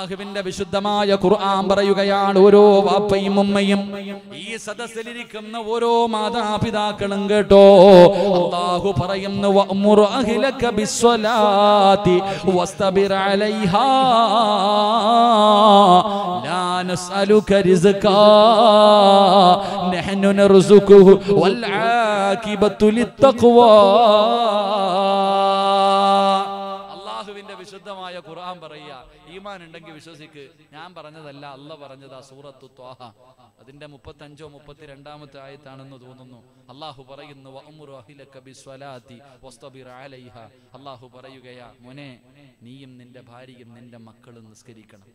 അള്ളാഹുവിന്റെ വിശുദ്ധമായ ഖുർആൻ പറയുകയാണ് ഓരോ വാപ്പയും ഉമ്മയും. ഈ സദസ്സിലിരിക്കുന്ന ഓരോ മാതാപിതാക്കളും കേട്ടോ അള്ളാഹു പറയുന്നു വഅ്മുറു അഹ്ലക ബിസ്സലാത്തി വസ്തബിർ അലൈഹാ ലാ നസ്അലുക റിസ്കാ നഹ്നു നർസുഖുഹു വൽ ആകിബത്തു ലിത്തഖ്വാ. അള്ളാഹുവിന്റെ വിശുദ്ധമായ ഖുർആൻ പറയുക ഈമാൻ ഉണ്ടെങ്കിൽ വിശ്വസിക്ക്. ഞാൻ പറഞ്ഞതല്ല അല്ല ആ സൂറത്തു ത്വാഹ. അതിന്റെ മുപ്പത്തഞ്ചോ മുപ്പത്തിരണ്ടാമത്തെ ആയത്താണെന്ന് തോന്നുന്നു. അള്ളാഹു പറയുന്നു അള്ളാഹു പറയുകയാ മോനെ നീയും നിന്റെ ഭാര്യയും നിന്റെ മക്കളും നിസ്കരിക്കണം.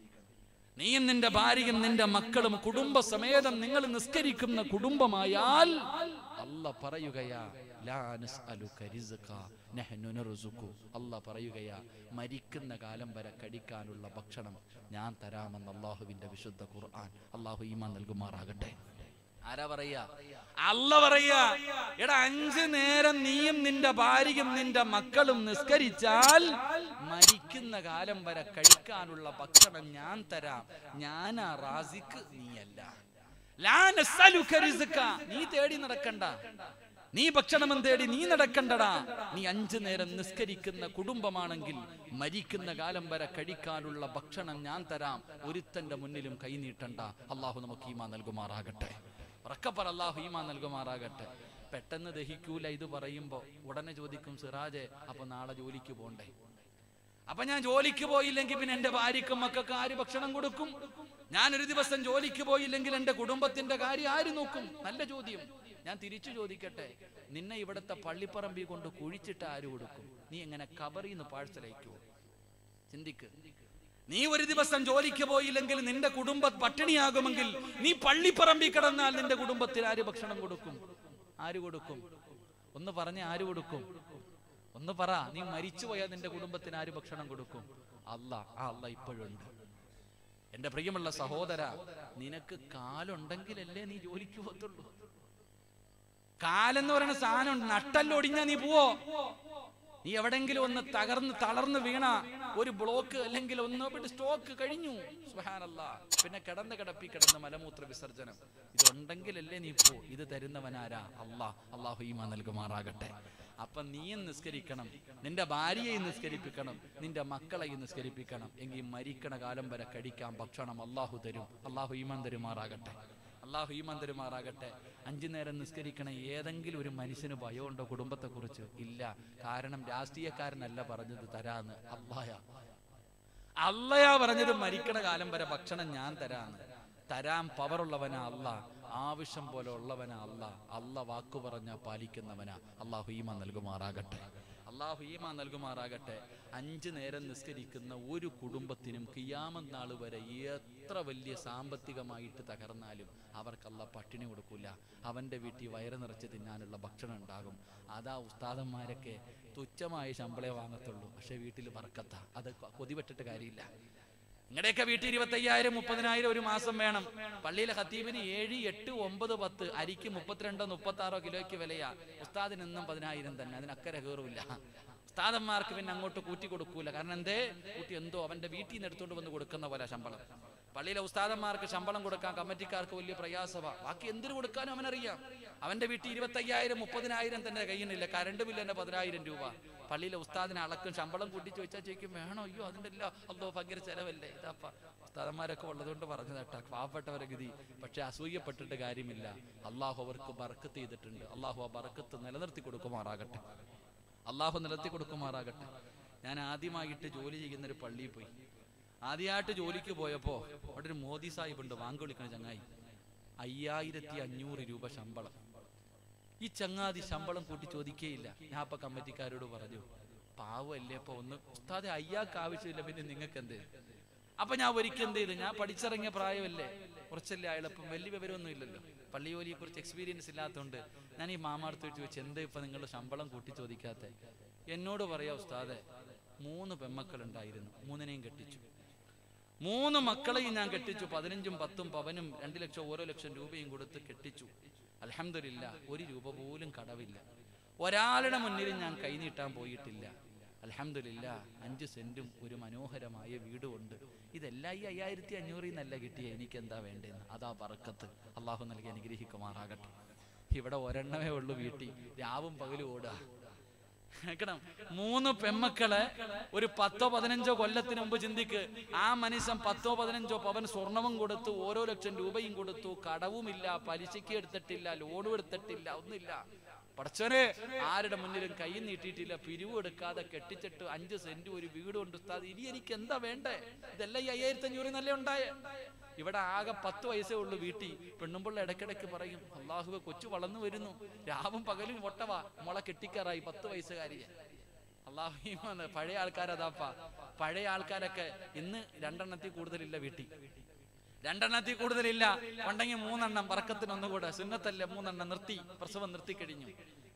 നീയും നിന്റെ ഭാര്യയും നിന്റെ മക്കളും കുടുംബസമേതം നിങ്ങൾ നിസ്കരിക്കുന്ന കുടുംബമായാൽ അല്ല പറയുകയാ അല്ല പറയുകയാ മരിക്കുന്ന കാലം വരെ കടിക്കാനുള്ള ഭക്ഷണം ഞാൻ തരാമെന്ന് അള്ളാഹുവിന്റെ വിശുദ്ധ ഖുർആൻ. അള്ളാഹു ഈമാൻ നൽകുമാറാകട്ടെ. ആരാ പറയാ അല്ല പറയാ എടാ അഞ്ചു നേരം നീയും നിന്റെ ഭാര്യയും നിന്റെ മക്കളും നിസ്കരിച്ചാൽ മരിക്കുന്ന കാലം വരെ കഴിക്കാനുള്ള ഭക്ഷണം ഞാൻ തരാം. ഞാനാ റാസിക്ക് നീയല്ല. നീ തേടി നടക്കണ്ട. നീ ഭക്ഷണമെന്ന് തേടി നീ നടക്കണ്ടടാ. നീ അഞ്ചു നേരം നിസ്കരിക്കുന്ന കുടുംബമാണെങ്കിൽ മരിക്കുന്ന കാലം വരെ കഴിക്കാനുള്ള ഭക്ഷണം ഞാൻ തരാം. ഒരുത്തന്റെ മുന്നിലും കൈനീട്ടണ്ട അള്ളാഹു നമുക്ക് ഈമാ നൽകുമാറാകട്ടെ. ഉറക്കപ്പറ അള്ളാഹു ഈമാ നൽകുമാറാകട്ടെ. പെട്ടെന്ന് ദഹിക്കൂല ഇത് പറയുമ്പോ ഉടനെ ചോദിക്കും സിറാജെ അപ്പൊ നാളെ ജോലിക്ക് പോണ്ടേ? അപ്പൊ ഞാൻ ജോലിക്ക് പോയില്ലെങ്കിൽ പിന്നെ എന്റെ ഭാര്യക്കും മക്കൾക്ക് ആര് ഭക്ഷണം കൊടുക്കും? ഞാൻ ഒരു ദിവസം ജോലിക്ക് പോയില്ലെങ്കിൽ എന്റെ കുടുംബത്തിന്റെ കാര്യം ആര് നോക്കും? നല്ല ചോദ്യം. ഞാൻ തിരിച്ചു ചോദിക്കട്ടെ നിന്നെ ഇവിടുത്തെ പള്ളിപ്പറമ്പി കൊണ്ട് കുഴിച്ചിട്ട് ആര് കൊടുക്കും? നീ എങ്ങനെ കബറിന്ന് പാഴ്സലയക്കുവോ ചിന്തിക്ക്. നീ ഒരു ദിവസം ജോലിക്ക് പോയില്ലെങ്കിൽ നിന്റെ കുടുംബ പട്ടിണിയാകുമെങ്കിൽ നീ പള്ളിപ്പറമ്പി കിടന്നാൽ നിന്റെ കുടുംബത്തിൽ ആര് ഭക്ഷണം കൊടുക്കും? ആര് കൊടുക്കും? ഒന്ന് പറഞ്ഞ് ആര് കൊടുക്കും? ഒന്ന് പറ നീ മരിച്ചു പോയാൽ നിന്റെ കുടുംബത്തിന് ആര് ഭക്ഷണം കൊടുക്കും? അല്ല ആ അല്ല ഇപ്പോഴുണ്ട്. എന്റെ പ്രിയമുള്ള സഹോദര നിനക്ക് കാലുണ്ടെങ്കിലല്ലേ നീ ജോലിക്ക് പോകത്തുള്ളൂ. കാലെന്ന് പറയുന്ന സാധനം നട്ടല്ലൊടിഞ്ഞാ നീ പോവോ? നീ എവിടെങ്കിലും ഒന്ന് തകർന്ന് തളർന്ന് വീണ ഒരു ബ്ലോക്ക് അല്ലെങ്കിൽ ഒന്ന് സ്റ്റോക്ക് കഴിഞ്ഞു. സുബ്ഹാനല്ലാ. പിന്നെ കിടന്ന് കിടപ്പി കിടന്ന് മലമൂത്ര വിസർജനം. ഇതുണ്ടെങ്കിലല്ലേ നീ പോ. ഇത് തരുന്നവനാരാ? അല്ലാ അള്ളാഹു ഈമാ നൽകുമാറാകട്ടെ. അപ്പൊ നീയും നിസ്കരിക്കണം. നിന്റെ ഭാര്യയെയും നിസ്കരിപ്പിക്കണം. നിന്റെ മക്കളെയും നിസ്കരിപ്പിക്കണം. എങ്കിൽ മരിക്കണ കാലം വരെ കഴിക്കാൻ ഭക്ഷണം അള്ളാഹു തരും. അള്ളാഹു ഈമാൻ തരുമാറാകട്ടെ. അള്ളാഹു ഈമാൻ തരുമാറാകട്ടെ. അഞ്ചു നേരം നിസ്കരിക്കണ ഏതെങ്കിലും ഒരു മനുഷ്യന് ഭയമുണ്ടോ കുടുംബത്തെ കുറിച്ച് ഇല്ല. കാരണം രാഷ്ട്രീയക്കാരനല്ല പറഞ്ഞത് തരാന്ന്. അള്ളായ അള്ളയാ പറഞ്ഞത് മരിക്കണ കാലം വരെ ഭക്ഷണം ഞാൻ തരാന്ന്. തരാൻ പവറുള്ളവനാ അല്ല ആവശ്യം പോലെ ഉള്ളവനാ അല്ല അല്ല വാക്കു പറഞ്ഞ പാലിക്കുന്നവനാ. അള്ളാഹു ഈമ നൽകുമാറാകട്ടെ. അള്ളാഹു ഈമ നൽകുമാറാകട്ടെ. അഞ്ചു നേരം നിസ്കരിക്കുന്ന ഒരു കുടുംബത്തിനും കിയാമം നാൾ വരെ എത്ര വലിയ സാമ്പത്തികമായിട്ട് തകർന്നാലും അവർക്കല്ല പട്ടിണി കൊടുക്കില്ല അവന്റെ വീട്ടിൽ വയറ് നിറച്ച് തിന്നാനുള്ള ഭക്ഷണം ഉണ്ടാകും. അതാ ഉസ്താദന്മാരൊക്കെ തുച്ഛമായ ശമ്പളേ വാങ്ങത്തുള്ളൂ. പക്ഷെ വീട്ടിൽ വറക്കത്ത അത് കൊതിപെട്ടിട്ട് കാര്യമില്ല. നിങ്ങളുടെയൊക്കെ വീട്ടിൽ ഇരുപത്തയ്യായിരം മുപ്പതിനായിരം ഒരു മാസം വേണം. പള്ളിയിലെ ഹത്തീബിന് ഏഴ് എട്ട് ഒമ്പത് പത്ത് അരിക്ക് മുപ്പത്തിരണ്ടോ മുപ്പത്തി ആറോ കിലോയ്ക്ക് വിലയാ. ഉസ്താദിന് എന്നും പതിനായിരം തന്നെ അതിനക്കരെ കയറില്ല ഉസ്താദന്മാർക്ക് പിന്നെ അങ്ങോട്ട് കൂട്ടി കൊടുക്കൂല. കാരണം എന്തേ? കൂട്ടി എന്തോ അവന്റെ വീട്ടിൽ നിന്ന് എടുത്തുകൊണ്ട് വന്ന് കൊടുക്കുന്ന പോലെ ശമ്പളം. പള്ളിയിലെ ഉസ്താദന്മാർക്ക് ശമ്പളം കൊടുക്കാൻ കമ്മിറ്റിക്കാർക്ക് വലിയ പ്രയാസമാ ബാക്കി എന്തിനു കൊടുക്കാനും അവനറിയാം. അവന്റെ വീട്ടിൽ ഇരുപത്തയ്യായിരം മുപ്പതിനായിരം തന്നെ കയ്യിനില്ല കറണ്ട് ബില്ല് തന്നെ പതിനായിരം രൂപ. പള്ളിയിലെ ഉസ്താദിനെ അളക്കും ശമ്പളം കൂട്ടി ചോദിച്ചാൽ ചോദിക്കും വേണോ? അയ്യോ അതിന്റെ എല്ലാം അല്ലോ ഭയങ്കര ചെലവല്ലേ? ഇതാപ്പ. ഉസ്താദന്മാരൊക്കെ ഉള്ളതുകൊണ്ട് പറഞ്ഞു കേട്ടാ പാവപ്പെട്ടവരെ ഗതി. പക്ഷെ അസൂയപ്പെട്ടിട്ട് കാര്യമില്ല. അള്ളാഹു അവർക്ക് ബർക്കത്ത് ചെയ്തിട്ടുണ്ട്. അള്ളാഹു ആ ബർക്കത്ത് നിലനിർത്തി കൊടുക്കുമാറാകട്ടെ. അള്ളാഹു നിലനിർത്തി കൊടുക്കുമാറാകട്ടെ. ഞാൻ ആദ്യമായിട്ട് ജോലി ചെയ്യുന്ന ഒരു പള്ളിയിൽ പോയി. ആദ്യമായിട്ട് ജോലിക്ക് പോയപ്പോ അവിടെ ഒരു മോദി സാഹിബ് ഉണ്ട് വാങ്ക് വിളിക്കണ ചങ്ങായി. അയ്യായിരത്തി അഞ്ഞൂറ് രൂപ ശമ്പളം. ഈ ചങ്ങാതി ശമ്പളം കൂട്ടി ചോദിക്കേയില്ല. ഞാൻ അപ്പൊ കമ്മിറ്റിക്കാരോട് പറഞ്ഞു പാവല്ലേ അപ്പൊ ഒന്ന് ഉസ്താദെ അയ്യാക്ക് ആവശ്യമില്ല പിന്നെ നിങ്ങൾക്ക് എന്ത് അപ്പൊ ഞാൻ ഒരിക്കൽ എന്ത് ചെയ്തു? ഞാൻ പഠിച്ചിറങ്ങിയ പ്രായമല്ലേ? കുറച്ചല്ലേ അയാളിപ്പം വലിയ വിവരമൊന്നും ഇല്ലല്ലോ. പള്ളി ജോലിയെ കുറിച്ച് എക്സ്പീരിയൻസ് ഇല്ലാത്തതുകൊണ്ട് ഞാൻ ഈ മാമാർത്ത് വെച്ച് വെച്ച് എന്താ ഇപ്പൊ നിങ്ങളുടെ ശമ്പളം കൂട്ടി ചോദിക്കാത്ത? എന്നോട് പറയാ ഉസ്താദെ മൂന്ന് പെമ്മക്കൾ ഉണ്ടായിരുന്നു മൂന്നിനെയും കെട്ടിച്ചു. മൂന്ന് മക്കളെയും ഞാൻ കെട്ടിച്ചു. പതിനഞ്ചും പത്തും പവനും രണ്ടു ലക്ഷം ഓരോ ലക്ഷം രൂപയും കൊടുത്ത് കെട്ടിച്ചു. അലഹമില്ല ഒരു രൂപ പോലും കടവില്ല. ഒരാളുടെ മുന്നിൽ ഞാൻ കൈനീട്ടാൻ പോയിട്ടില്ല. അലഹമില്ല അഞ്ച് സെന്റും ഒരു മനോഹരമായ വീടും ഉണ്ട് ഇതെല്ലാം ഈ അയ്യായിരത്തി അഞ്ഞൂറിൽ നിന്നല്ല കിട്ടിയ എനിക്ക് എന്താ വേണ്ടതെന്ന് അതാ പറക്കത്ത് അള്ളാഹു നൽകി അനുഗ്രഹിക്കുമാറാകട്ടെ. ഇവിടെ ഒരെണ്ണമേ ഉള്ളൂ വീട്ടിൽ. രാവും പകലും ഓടുക. കേൾക്കണം. മൂന്ന് പെമ്മക്കളെ ഒരു പത്തോ പതിനഞ്ചോ കൊല്ലത്തിന് മുമ്പ് ചിന്തിക്ക്. ആ മനുഷ്യൻ പത്തോ പതിനഞ്ചോ പവൻ സ്വർണവും കൊടുത്തു ഓരോ ലക്ഷം രൂപയും കൊടുത്തു. കടവുമില്ല പലിശയ്ക്ക് എടുത്തിട്ടില്ല ലോണും എടുത്തിട്ടില്ല ഒന്നുമില്ല. പടച്ചനെ ആരുടെ മുന്നിലും കൈ നീട്ടിയിട്ടില്ല പിരിവ് എടുക്കാതെ കെട്ടിച്ചിട്ട് അഞ്ച് സെന്റ് ഒരു വീട് കൊണ്ടു ഉസ്താദ് ഇനി എനിക്ക് എന്താ വേണ്ടേ? ഇതെല്ലാം ഈ അയ്യായിരത്തി അഞ്ഞൂറ് നല്ല ഉണ്ടായേ? ഇവിടെ ആകെ പത്ത് വയസ്സേ ഉള്ളൂ വീട്ടിൽ. പെണ്ണുമ്പിള്ള ഇടയ്ക്കിടയ്ക്ക് പറയും അള്ളാഹുവെ കൊച്ചു വളർന്നു വരുന്നു. രാവും പകലും ഒട്ടവാ മുള കെട്ടിക്കാറായി പത്ത് വയസ്സുകാരിയെ. അള്ളാഹു പഴയ ആൾക്കാരതാപ്പ. പഴയ ആൾക്കാരൊക്കെ ഇന്ന് രണ്ടെണ്ണത്തിൽ കൂടുതലില്ല വീട്ടിൽ. രണ്ടെണ്ണത്തിൽ കൂടുതലില്ല. പണ്ടെങ്കിൽ മൂന്നെണ്ണം പറക്കത്തിന് ഒന്നുകൂടെ. സുന്നത്തല്ല മൂന്നെണ്ണം നിർത്തി പ്രസവം നിർത്തി കഴിഞ്ഞു.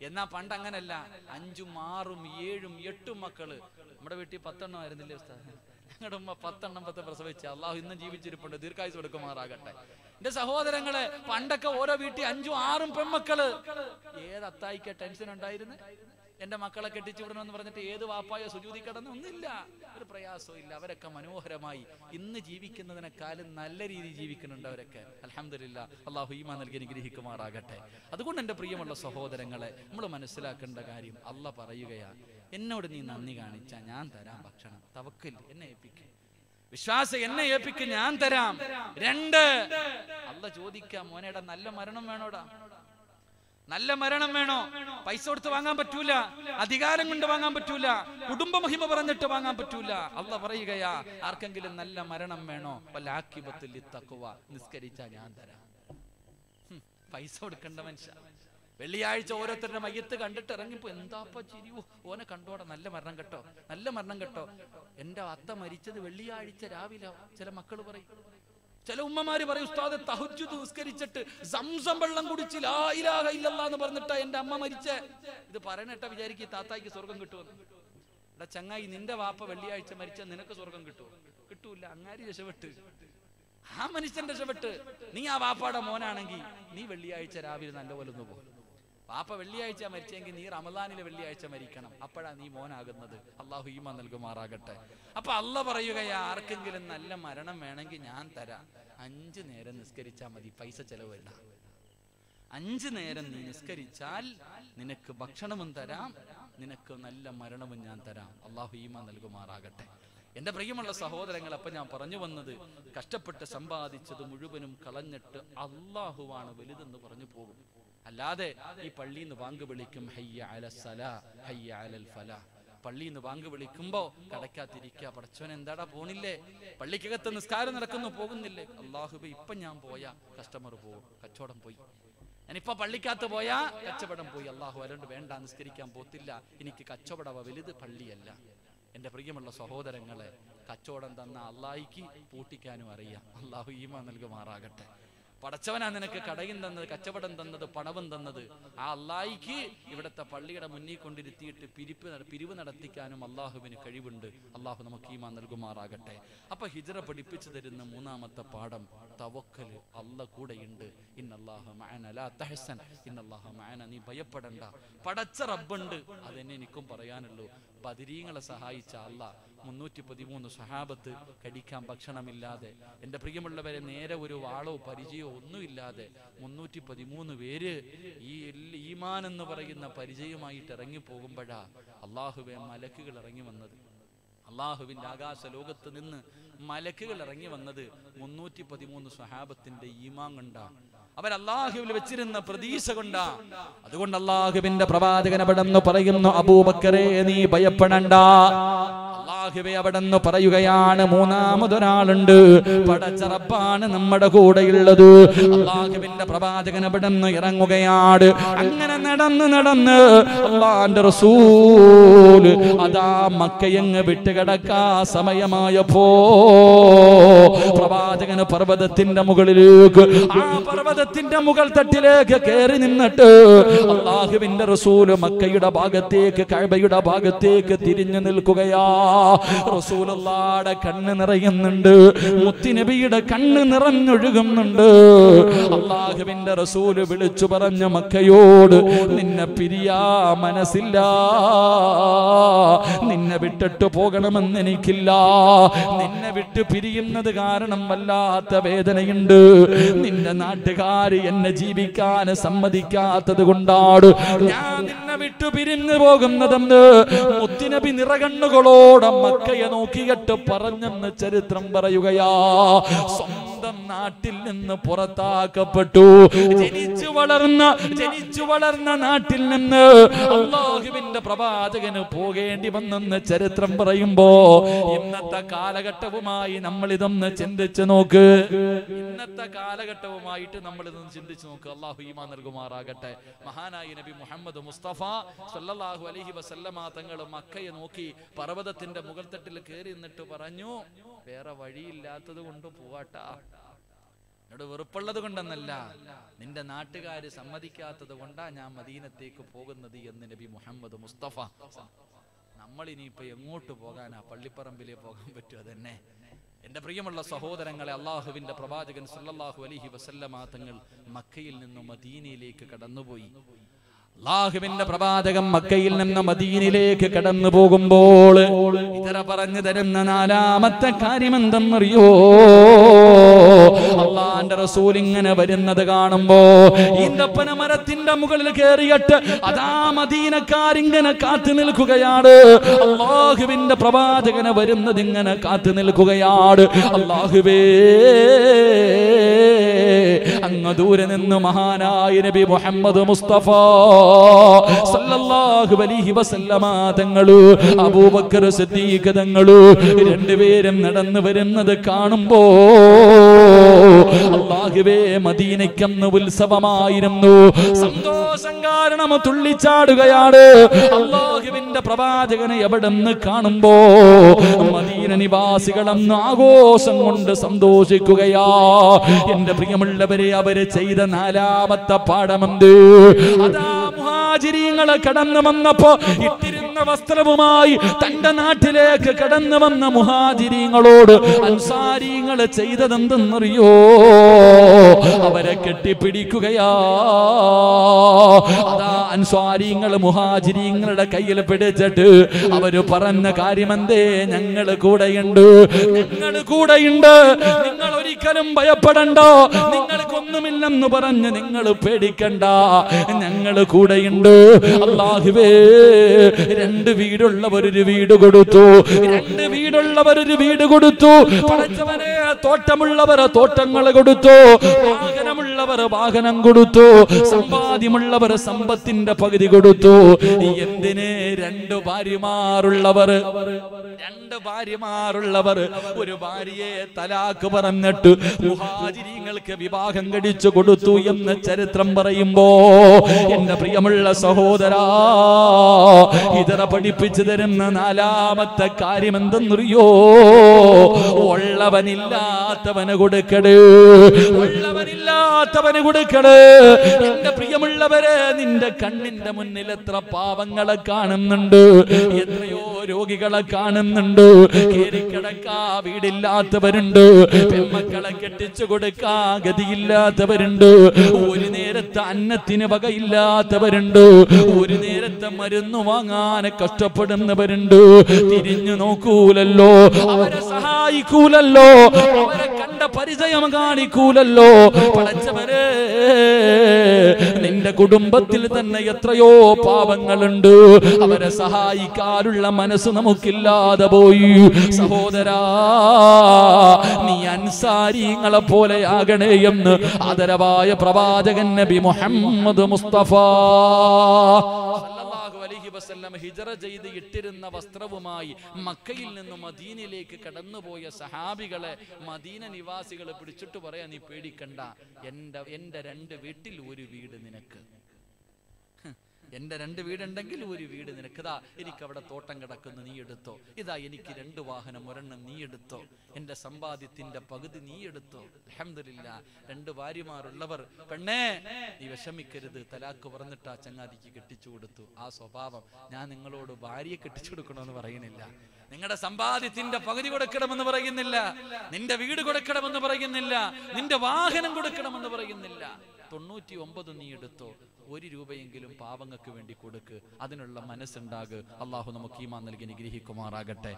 എന്നാ പണ്ട് അങ്ങനല്ല. അഞ്ചും ആറും ഏഴും എട്ടും മക്കൾ. നമ്മുടെ വീട്ടിൽ പത്തെണ്ണം ആയിരുന്നില്ലേ ഉസ്താദ്? ഞങ്ങളുടെ ഉമ്മ പത്തെണ്ണം പത്ത് പ്രസവിച്ച അള്ളാഹു ഇന്നും ജീവിച്ചിരിപ്പുണ്ട്. ദീർഘായുസ് കൊടുക്കുമാറാകട്ടെ എന്റെ സഹോദരങ്ങളെ പണ്ടൊക്കെ ഓരോ വീട്ടിൽ അഞ്ചും ആറും പെൺമക്കൾ. ഏത് അത്തായിക്ക ടെൻഷൻ ഉണ്ടായിരുന്നു? എന്റെ മക്കളെ കെട്ടിച്ചു വിടണമെന്ന് പറഞ്ഞിട്ട് ഏത് വാപ്പായോ സുജൂതി കിടന്ന്? ഒന്നില്ല ഒരു പ്രയാസവും ഇല്ല. അവരൊക്കെ മനോഹരമായി ഇന്ന് ജീവിക്കുന്നതിനെക്കാളും നല്ല രീതിയിൽ ജീവിക്കുന്നുണ്ട് അവരൊക്കെ. അലഹമില്ല അള്ളാഹു ഈമാ നൽകി അനുഗ്രഹിക്കുമാറാകട്ടെ. അതുകൊണ്ട് എന്റെ പ്രിയമുള്ള സഹോദരങ്ങളെ നമ്മൾ മനസ്സിലാക്കേണ്ട കാര്യം അല്ല പറയുകയാ എന്നോട് നീ നന്ദി കാണിച്ച ഞാൻ തരാം ഭക്ഷണം. തവക്കിൽ എന്നെ ഏൽപ്പിക്കും. വിശ്വാസം എന്നെ ഏൽപ്പിക്ക് ഞാൻ തരാം. രണ്ട്. അല്ല ചോദിക്കാം മോനേടാ നല്ല മരണം വേണോടാ. നല്ല മരണം വേണോ? പൈസ കൊടുത്ത് വാങ്ങാൻ പറ്റൂല. അധികാരം കൊണ്ട് വാങ്ങാൻ പറ്റൂല. കുടുംബ മഹിമ പറഞ്ഞിട്ട് വാങ്ങാൻ പറ്റൂല. അല്ല പറയുകയാ ആർക്കെങ്കിലും നല്ല മരണം വേണോ? വല്ലാക്കിബത്തിൽ തക്കുവ നിസ്കരിച്ചാ ഞാൻ തരാം. പൈസ കൊടുക്കേണ്ട മനുഷ്യ. വെള്ളിയാഴ്ച ഓരോരുത്തരുടെ മയ്യത്ത് കണ്ടിട്ട് ഇറങ്ങിപ്പോ എന്താപ്പ ചിരിവോ ഓനെ കണ്ടോടെ നല്ല മരണം കേട്ടോ നല്ല മരണം കേട്ടോ. എന്റെ അത്ത മരിച്ചത് വെള്ളിയാഴ്ച രാവിലെ ചില മക്കൾ പറയും. ചില ഉമ്മമാര് പറയും ഉസ്താദ് നിസ്കരിച്ചിട്ട് സംസം വെള്ളം കുടിച്ച് ലാ ഇലാഹ ഇല്ലല്ലാ എന്ന് പറഞ്ഞിട്ടാ എന്റെ അമ്മ മരിച്ചേ. ഇത് പറയണേട്ടാ വിചാരിക്കും താത്തായിക്ക് സ്വർഗം കിട്ടുമെന്ന് എടാ ചങ്ങായി നിന്റെ വാപ്പ വെള്ളിയാഴ്ച മരിച്ച നിനക്ക് സ്വർഗം കിട്ടുമോ കിട്ടൂല അങ്ങാരി രക്ഷപ്പെട്ട്. ആ മനുഷ്യൻ രക്ഷപ്പെട്ട്. നീ ആ വാപ്പാടെ മോനാണെങ്കിൽ നീ വെള്ളിയാഴ്ച രാവിലെ നല്ലപോലെ ഒന്ന് പോകും വാപ്പ വെള്ളിയാഴ്ച മരിച്ചെങ്കിൽ നീ റമദാനിലെ വെള്ളിയാഴ്ച മരിക്കണം. അപ്പോഴാ നീ മോനാകുന്നത്. അള്ളാഹു ഈമ നൽകുമാറാകട്ടെ. അപ്പൊ അല്ല പറയുകയാ ആർക്കെങ്കിലും നല്ല മരണം വേണമെങ്കിൽ ഞാൻ തരാം. അഞ്ചു നേരം നിസ്കരിച്ചാൽ മതി പൈസ ചെലവ് വരണ അഞ്ചു നേരം നീ നിസ്കരിച്ചാൽ നിനക്ക് ഭക്ഷണവും തരാം നിനക്ക് നല്ല മരണവും ഞാൻ തരാം. അള്ളാഹു ഈമ നൽകുമാറാകട്ടെ. എന്റെ പ്രിയമുള്ള സഹോദരങ്ങൾ അപ്പൊ ഞാൻ പറഞ്ഞു വന്നത് കഷ്ടപ്പെട്ട് സമ്പാദിച്ചത് മുഴുവനും കളഞ്ഞിട്ട് അള്ളാഹുവാണ് വലുതെന്ന് പറഞ്ഞു പോകും. അല്ലാതെ ഈ പള്ളിയിൽ നിന്ന് വാങ്ക് വിളിക്കും ഹയ്യ അല സലാ ഹയ്യ അലൽ ഫല. പള്ളിയിൽ നിന്ന് വാങ്ക് വിളിക്കുമ്പോ കടക്കാത്തിരിക്കുക പടച്ചോൻ എന്താടാ പോണില്ലേ? പള്ളിക്കകത്ത് നിസ്കാരം നടക്കുന്നു പോകുന്നില്ലേ? അള്ളാഹുബെ ഇപ്പൊ ഞാൻ പോയാ കസ്റ്റമർ പോകും കച്ചവടം പോയി. ഞാനിപ്പോ പള്ളിക്കകത്ത് പോയാ കച്ചവടം പോയി. അള്ളാഹു അല്ലാണ്ട് വേണ്ട നിസ്കരിക്കാൻ പോത്തില്ല. എനിക്ക് കച്ചവടവ വലുത് പള്ളിയല്ല. എന്റെ പ്രിയമുള്ള സഹോദരങ്ങളെ കച്ചവടം തന്ന അള്ളാഹിക്ക് പൂട്ടിക്കാനും അറിയാം. അള്ളാഹു ഈമ നൽകുമാറാകട്ടെ. പടച്ചവനാ നിനക്ക് കടയും തന്നത് കച്ചവടം തന്നത് പണവും തന്നത്. ആ അള്ളായിക്ക് ഇവിടുത്തെ പള്ളിയുടെ മുന്നിൽ കൊണ്ടിരുത്തിയിട്ട് പിരിപ്പ് പിരിവ് നടത്തിക്കാനും അള്ളാഹുവിന് കഴിവുണ്ട്. അള്ളാഹു നമുക്ക് ഈമാ നൽകുമാറാകട്ടെ. അപ്പൊ ഹിജറ പഠിപ്പിച്ചു തരുന്ന മൂന്നാമത്തെ പാഠം തവക്കൽ അല്ല കൂടെയുണ്ട്. ഇന്നല്ലാഹു ഇന്നല്ലാഹു നീ ഭയപ്പെടണ്ട. പടച്ച റബ്ബുണ്ട്. അതെന്നെ എനിക്കും പറയാനുള്ളൂ. ബദിരീങ്ങളെ സഹായിച്ച അല്ല മുന്നൂറ്റി പതിമൂന്ന് സഹാബത്ത് കടിക്കാൻ ഭക്ഷണമില്ലാതെ. എന്റെ പ്രിയമുള്ളവരെ നേരെ ഒരു വാളോ പരിചയമോ ഒന്നുമില്ലാതെ മുന്നൂറ്റി പതിമൂന്ന് പേര് ഈ ഈമാൻ എന്ന് പറയുന്ന പരിചയമായിട്ട് ഇറങ്ങി പോകുമ്പോഴാ അള്ളാഹുവെ മലക്കുകൾ ഇറങ്ങി വന്നത്. അള്ളാഹുവിന്റെ ആകാശ ലോകത്ത് നിന്ന് മലക്കുകൾ ഇറങ്ങി വന്നത് മുന്നൂറ്റി പതിമൂന്ന് സ്വഹാബത്തിന്റെ ഈമാൻ അവർ അള്ളാഹുവിൽ വെച്ചിരുന്ന പ്രതീക്ഷ കൊണ്ടാ. അതുകൊണ്ട് അള്ളാഹുവിന്റെ പ്രവാചകൻ എന്ന് പറയുന്നു അബൂബക്കറെ നീ ഭയപ്പെടണ്ട. അള്ളാഹുവെ അവിടെ നിന്ന് പറയുകയാണ്. മൂന്നാമതൊരാളുണ്ട്. പടച്ചറപ്പാണ് നമ്മുടെ കൂടെയുള്ളത്. അള്ളാഹുവിന്റെ പ്രവാചകൻ അവിടെ നിന്ന് ഇറങ്ങുകയാണ്. അങ്ങനെ നടന്ന് നടന്ന് അള്ളാന്റെ റസൂൽ അതാ മക്കയങ്ങ് വിട്ടുകിടക്കാ സമയമായപ്പോ പ്രവാചക പ്രവാചകന് പർവതത്തിന്റെ മുകളിലേക്ക് ആ പർവതത്തിന്റെ മുകൾ തട്ടിലേക്ക് കയറി നിന്നിട്ട് അള്ളാഹുവിന്റെ റസൂൽ മക്കയുടെ ഭാഗത്തേക്ക് കഴബയുടെ ഭാഗത്തേക്ക് തിരിഞ്ഞു നിൽക്കുകയാ. റസൂലുള്ളാടെ കണ്ണ് നിറയുന്നുണ്ട്. മുത്തിനബിയുടെ കണ്ണ് നിറഞ്ഞൊഴുകുന്നുണ്ട്. അള്ളാഹുവിന്റെ റസൂൽ വിളിച്ചു പറഞ്ഞ മക്കയോട് നിന്നെ പിരിയാ മനസ്സില്ല. നിന്നെ വിട്ടിട്ട് പോകണമെന്ന് എനിക്കില്ല നിന്നെ വിട്ട് പിരിയുന്നത് കാരണം വല്ലാത്ത വേദനയുണ്ട്. നിന്റെ നാട്ടുകാര് എന്നെ ജീവിക്കാൻ സമ്മതിക്കാത്തത് കൊണ്ടാണ് ഞാൻ നിന്നെ വിട്ടു പിരിഞ്ഞു പോകുന്നതെന്ന് മുത്തിനബി നിറകണ്ണുകളോടെ മക്കയെ നോക്കിയിട്ട് പറഞ്ഞെന്ന് ചരിത്രം പറയുകയാ. സ്വന്തം നാട്ടിൽ നിന്ന് പുറത്താക്കപ്പെട്ടു. ജനിച്ചു വളർന്ന ജനിച്ചു വളർന്ന നാട്ടിൽ നിന്ന് അള്ളാഹുവിന്റെ പ്രവാചകന് പോകേണ്ടി വന്നെന്ന് ചരിത്രം പറയുമ്പോ ഇന്നത്തെ കാലഘട്ടവുമായി നമ്മൾ ഇതൊന്ന് ചിന്തിച്ചു നോക്ക്. ഇന്നത്തെ കാലഘട്ടവുമായിട്ട് നമ്മൾ ഇതൊന്ന് ചിന്തിച്ചു നോക്ക്. അള്ളാഹു ഈമാ നൽകുമാറാകട്ടെ. മഹാനായി നബി മുഹമ്മദ് മുസ്തഫ സല്ലാഹു അലൈഹി വസല്ലമ തങ്ങൾ മക്കയെ നോക്കി പർവതത്തിന്റെ മുകൾ തട്ടിൽ കയറി നിന്നിട്ട് പറഞ്ഞു വേറെ വഴിയില്ലാത്തത് കൊണ്ട് പോവാട്ടാ. എന്നോട് വെറുപ്പുള്ളത് കൊണ്ടെന്നല്ല നിന്റെ നാട്ടുകാര് സമ്മതിക്കാത്തത് കൊണ്ടാ ഞാൻ മദീനത്തേക്ക് പോകുന്നത് എന്ന് നബി മുഹമ്മദ് മുസ്തഫ നമ്മൾ ഇനിയിപ്പോ എങ്ങോട്ട് പോകാനാ? പള്ളിപ്പറമ്പിലേ പോകാൻ പറ്റുമോ തന്നെ എന്റെ പ്രിയമുള്ള സഹോദരങ്ങളെ അള്ളാഹുവിന്റെ പ്രവാചകൻ സല്ലല്ലാഹു അലൈഹി വസല്ലമ തങ്ങൾ മക്കയിൽ നിന്നും മദീനയിലേക്ക് കടന്നുപോയി. അള്ളാഹുവിന്റെ പ്രവാചകം മക്കയിൽ നിന്ന് മദീനിലേക്ക് കടന്നു പോകുമ്പോൾ ഇതര പറഞ്ഞു തരുന്ന നാലാമത്തെ കാര്യം എന്തെന്നറിയോ അള്ളാന്റെ റസൂൽ ഇങ്ങനെ വരുന്നത് കാണുമ്പോ ഈന്തപ്പന മരത്തിന്റെ മുകളിൽ കയറിയിട്ട് അതാ മദീനക്കാരിങ്ങനെ കാത്തു നിൽക്കുകയാണ്. അള്ളാഹുവിന്റെ പ്രവാചകന് വരുന്നത് ഇങ്ങനെ കാത്തു നിൽക്കുകയാണ്. അള്ളാഹുവേ അങ്ങ് ദൂരെ നിന്ന് മഹാനായ നബി മുഹമ്മദ് മുസ്തഫ സല്ലല്ലാഹു അലൈഹി വസല്ലമ തങ്ങളു അബൂബക്കർ സിദ്ദീഖ് തങ്ങളു രണ്ടുപേരും നടന്നു വരുന്നത് കാണുമ്പോ അള്ളാഹുവേ മദീനയ്ക്കന്ന് ഉത്സവമായിരുന്നു. സന്തോഷം കാരണം തുള്ളിച്ചാടുകയാണ്. അള്ളാഹുവിന്റെ പ്രവാചകനെ എവിടെന്ന് കാണുമ്പോ മദീന നിവാസികളെന്ന് ആഘോഷം കൊണ്ട് സന്തോഷിക്കുകയാ. എന്റെ പ്രിയമുള്ളവരെ അവർ ചെയ്ത നാലാമത്തെ പാഠമെന്ത് അതാ മുഹാചിരിയങ്ങളെ കടന്നു വന്നപ്പോ ഇട്ടിരുന്ന വസ്ത്രവുമായി തന്റെ നാട്ടിലേക്ക് കടന്നു വന്ന മുഹാചിരിയങ്ങളോട് അൻസാരിങ്ങൾ ചെയ്തതെന്തെന്നറിയോ? അവരെ കെട്ടിപ്പിടിക്കുകയാ. അതാ അൻസ്വാരിങ്ങൾ മുഹാജിരിങ്ങളുടെ കയ്യിൽ പിടിച്ചിട്ട് അവർ പറഞ്ഞ കാര്യമെന്തേ? ഞങ്ങൾ കൂടെയുണ്ട്. ഞങ്ങൾ കൂടെയുണ്ട്. നിങ്ങൾ ഒരിക്കലും ഭയപ്പെടണ്ട. നിങ്ങൾക്കൊന്നുമില്ലെന്ന് പറഞ്ഞ് നിങ്ങൾ പേടിക്കണ്ട. ഞങ്ങൾ കൂടെയുണ്ട്. അള്ളാഹുവേ രണ്ട് വീടുള്ളവർ ഒരു വീട് കൊടുത്തു. രണ്ട് വീടുള്ളവർ ഒരു വീട് കൊടുത്തു. പടച്ചവനെ തോട്ടമുള്ളവർ തോട്ടങ്ങൾ കൊടുത്തു. വാഹനമുള്ളവർ വാഹനം കൊടുത്തു. സമ്പാദ്യമുള്ളവർ സമ്പത്തിന്റെ പകുതി കൊടുത്തു. എന്തിന്? രണ്ട് ഭാര്യമാരുള്ളവർ. രണ്ട് ഭാര്യമാരുള്ളവർ ഒരു ഭാര്യയെ തലാക്ക് പറഞ്ഞിട്ട് മുഹാജിരിങ്ങൾക്ക് വിവാഹം കഴിച്ചു കൊടുത്തു എന്ന് ചരിത്രം പറയുമ്പോ എന്റെ പ്രിയമുള്ള സഹോദരാ ഇതറ പഠിപ്പിച്ചു തരുന്ന നാലാമത്തെ കാര്യം എന്തെന്നറിയോ ഉള്ളവനില്ലാത്തവന് കൊടുക്കട്. ഉള്ളവനില്ലാത്തവന് കൊടുക്കട്. എന്റെ പ്രിയമുള്ളവരെ നിന്റെ കണ്ണിന്റെ മുന്നിൽ എത്ര പാവങ്ങളെ കാണുന്നുണ്ട്? എത്രയോ രോഗികളെ കാണുന്നുണ്ട്. കേറിക്കിടക്കാ വീടില്ലാത്തവരുണ്ട്. പെമ്മക്കളെ കെട്ടിച്ചു കൊടുക്കാ ഗതിയില്ലാത്തവരുണ്ട്. ഒരു നേരത്തെ അന്നത്തിന് വകയില്ലാത്തവരുണ്ട്. ഒരു നേരത്തെ മരുന്ന് വാങ്ങാൻ കഷ്ടപ്പെടുന്നവരുണ്ട്. തിരിഞ്ഞു നോക്കൂലല്ലോ. അവരെ സഹായിക്കൂലല്ലോ. അവരെ കണ്ട പരിചയം കാണിക്കൂലല്ലോ. പടച്ചവരെ നിന്റെ കുടുംബത്തിൽ തന്നെ എത്രയോ പാവങ്ങളുണ്ട്. അവരെ സഹായിക്കാനുള്ള മനസ്സ് നമുക്കില്ലാതെ പോയി. സഹോദരാ നീ അൻസാരിങ്ങളെ പോലെ ആകണേ എന്ന് ആദരവായ പ്രവാചകൻ നബി മുഹമ്മദ് മുസ്തഫ. വസല്ലം ഹിജറ ചെയ്ത് ഇട്ടിരുന്ന വസ്ത്രവുമായി മക്കയിൽ നിന്ന് മദീനയിലേക്ക് കടന്നുപോയ സഹാബികളെ മദീന നിവാസികളെ പിടിച്ചിട്ട് പറയാ നീ പേടിക്കണ്ട. എന്റെ എന്റെ രണ്ട് വീട്ടിൽ ഒരു വീട് നിനക്ക്. ഹ്, എന്റെ രണ്ട് വീടുണ്ടെങ്കിൽ ഒരു വീട് നിനക്കിതാ. എനിക്ക് അവിടെ തോട്ടം കിടക്കുന്നു നീ എടുത്തോ. ഇതാ എനിക്ക് രണ്ട് വാഹനം ഒരെണ്ണം നീ എടുത്തോ. എന്റെ സമ്പാദ്യത്തിന്റെ പകുതി നീ എടുത്തോ. അഹമ്മദില്ല രണ്ട് ഭാര്യമാരുള്ളവർ പെണ്ണേ നീ വിഷമിക്കരുത്. തലാക്ക് പറഞ്ഞിട്ട് ആ ചങ്ങാതിക്ക് കെട്ടിച്ചു കൊടുത്തു. ആ സ്വഭാവം ഞാൻ നിങ്ങളോട് ഭാര്യയെ കെട്ടിച്ചു കൊടുക്കണമെന്ന് പറയുന്നില്ല. നിങ്ങളുടെ സമ്പാദ്യത്തിന്റെ പകുതി കൊടുക്കണമെന്ന് പറയുന്നില്ല. നിന്റെ വീട് കൊടുക്കണമെന്ന് പറയുന്നില്ല. നിന്റെ വാഹനം കൊടുക്കണമെന്ന് പറയുന്നില്ല. തൊണ്ണൂറ്റി ഒമ്പത് നീ എടുത്തോ. ഒരു രൂപയെങ്കിലും പാവങ്ങൾക്ക് വേണ്ടി കൊടുക്ക്. അതിനുള്ള മനസ്സുണ്ടാകു. അള്ളാഹു നമുക്ക് ഈമാൻ നൽകി നിഗ്രഹിക്കുമാറാകട്ടെ.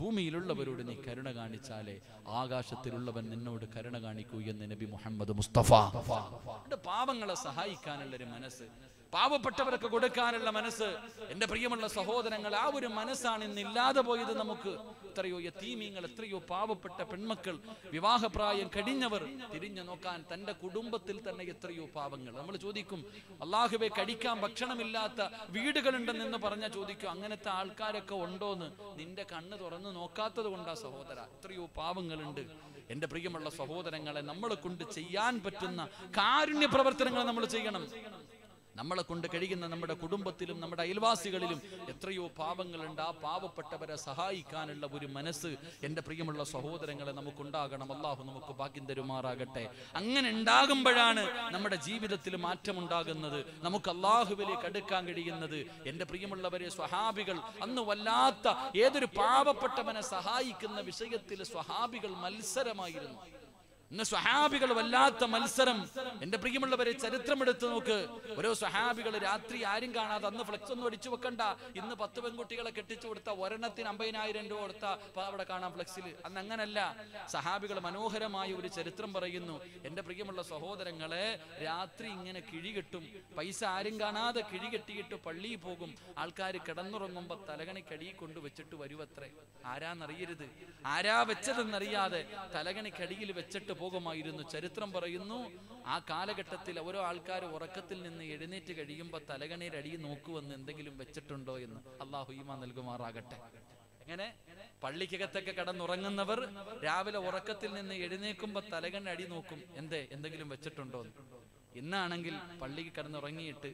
ഭൂമിയിലുള്ളവരോട് നീ കരുണ കാണിച്ചാലേ ആകാശത്തിലുള്ളവൻ നിന്നോട് കരുണ കാണിക്കൂ എന്ന് നബി മുഹമ്മദ് മുസ്തഫ. പാവങ്ങളെ സഹായിക്കാനുള്ള ഒരു മനസ്സ് പാവപ്പെട്ടവർക്ക് കൊടുക്കാനുള്ള മനസ്സ് എന്റെ പ്രിയമുള്ള സഹോദരങ്ങൾ ആ ഒരു മനസ്സാണ് ഇന്ന് ഇല്ലാതെ പോയത് നമുക്ക്. എത്രയോ യത്തീമീങ്ങൾ എത്രയോ പാവപ്പെട്ട പെൺമക്കൾ വിവാഹപ്രായം കഴിഞ്ഞവർ തിരിഞ്ഞു നോക്കാൻ തന്റെ കുടുംബത്തിൽ തന്നെ എത്രയോ പാവങ്ങൾ. നമ്മൾ ചോദിക്കും അള്ളാഹുവെ കടിക്കാൻ ഭക്ഷണമില്ലാത്ത വീടുകളുണ്ടെന്ന് പറഞ്ഞാൽ ചോദിക്കും അങ്ങനത്തെ ആൾക്കാരൊക്കെ ഉണ്ടോന്ന്? നിന്റെ കണ്ണ് തുറന്ന് നോക്കാത്തത് കൊണ്ടാ സഹോദര എത്രയോ പാവങ്ങളുണ്ട്. എന്റെ പ്രിയമുള്ള സഹോദരങ്ങളെ നമ്മളെ കൊണ്ട് ചെയ്യാൻ പറ്റുന്ന കാരുണ്യ പ്രവർത്തനങ്ങൾ നമ്മൾ ചെയ്യണം. നമ്മളെ കൊണ്ട് കഴിയുന്ന നമ്മുടെ കുടുംബത്തിലും നമ്മുടെ അയൽവാസികളിലും എത്രയോ പാപങ്ങളുണ്ട്. ആ പാവപ്പെട്ടവരെ സഹായിക്കാനുള്ള ഒരു മനസ്സ് എന്റെ പ്രിയമുള്ള സഹോദരങ്ങളെ നമുക്കുണ്ടാകണം. അള്ളാഹു നമുക്ക് ഭാഗ്യം തരുമാറാകട്ടെ. അങ്ങനെ ഉണ്ടാകുമ്പോഴാണ് നമ്മുടെ ജീവിതത്തിൽ മാറ്റമുണ്ടാകുന്നത്. നമുക്ക് അള്ളാഹുവിലേക്ക് അടുക്കാൻ കഴിയുന്നത്. എന്റെ പ്രിയമുള്ളവരെ സ്വഹാബികൾ അന്ന് വല്ലാത്ത ഏതൊരു പാവപ്പെട്ടവനെ സഹായിക്കുന്ന വിഷയത്തിൽ സ്വഹാബികൾ മത്സരമായിരുന്നു. ഇന്ന് സ്വഹാബികൾ വല്ലാത്ത മത്സരം. എന്റെ പ്രിയമുള്ളവരെ ചരിത്രം എടുത്തു നോക്ക്. ഓരോ സ്വഹാബികൾ രാത്രി ആരും കാണാതെ അന്ന് ഫ്ലെക്സ് ഒന്നും അടിച്ചു വെക്കണ്ട. ഇന്ന് പത്ത് പെൺകുട്ടികളെ കെട്ടിച്ചു കൊടുത്ത ഒരെണ്ണത്തിന് അമ്പതിനായിരം രൂപ കൊടുത്ത അവിടെ കാണാം ഫ്ലെക്സിൽ അന്ന് അങ്ങനല്ല. സഹാബികൾ മനോഹരമായ ഒരു ചരിത്രം പറയുന്നു. എന്റെ പ്രിയമുള്ള സഹോദരങ്ങളെ രാത്രി ഇങ്ങനെ കിഴികെട്ടും പൈസ ആരും കാണാതെ കിഴികെട്ടിയിട്ട് പള്ളിയിൽ പോകും. ആൾക്കാർ കിടന്നുറങ്ങുമ്പോ തലകണിക്കടി കൊണ്ട് വെച്ചിട്ട് വരുവത്രേ. ആരാന്നറിയരുത്. ആരാ വെച്ചതെന്നറിയാതെ തലകണിക്കടിയിൽ വെച്ചിട്ട് പോകുമായിരുന്നു ചരിത്രം പറയുന്നു ആ കാലഘട്ടത്തിൽ ഓരോ ആൾക്കാർ ഉറക്കത്തിൽ നിന്ന് എഴുന്നേറ്റ് കഴിയുമ്പോൾ തലകണയുടെ അടിയിൽ നോക്കുവെന്ന് എന്തെങ്കിലും വെച്ചിട്ടുണ്ടോ എന്ന്. അള്ളാഹു ഈമ നൽകുമാറാകട്ടെ. എങ്ങനെ? പള്ളിക്കകത്തൊക്കെ കടന്നുറങ്ങുന്നവർ രാവിലെ ഉറക്കത്തിൽ നിന്ന് എഴുന്നേക്കുമ്പോ തലകണ്ണ അടി നോക്കും എന്തേ എന്തെങ്കിലും വെച്ചിട്ടുണ്ടോ ഇന്നാണെങ്കിൽ പള്ളിക്ക് കടന്നുറങ്ങിയിട്ട്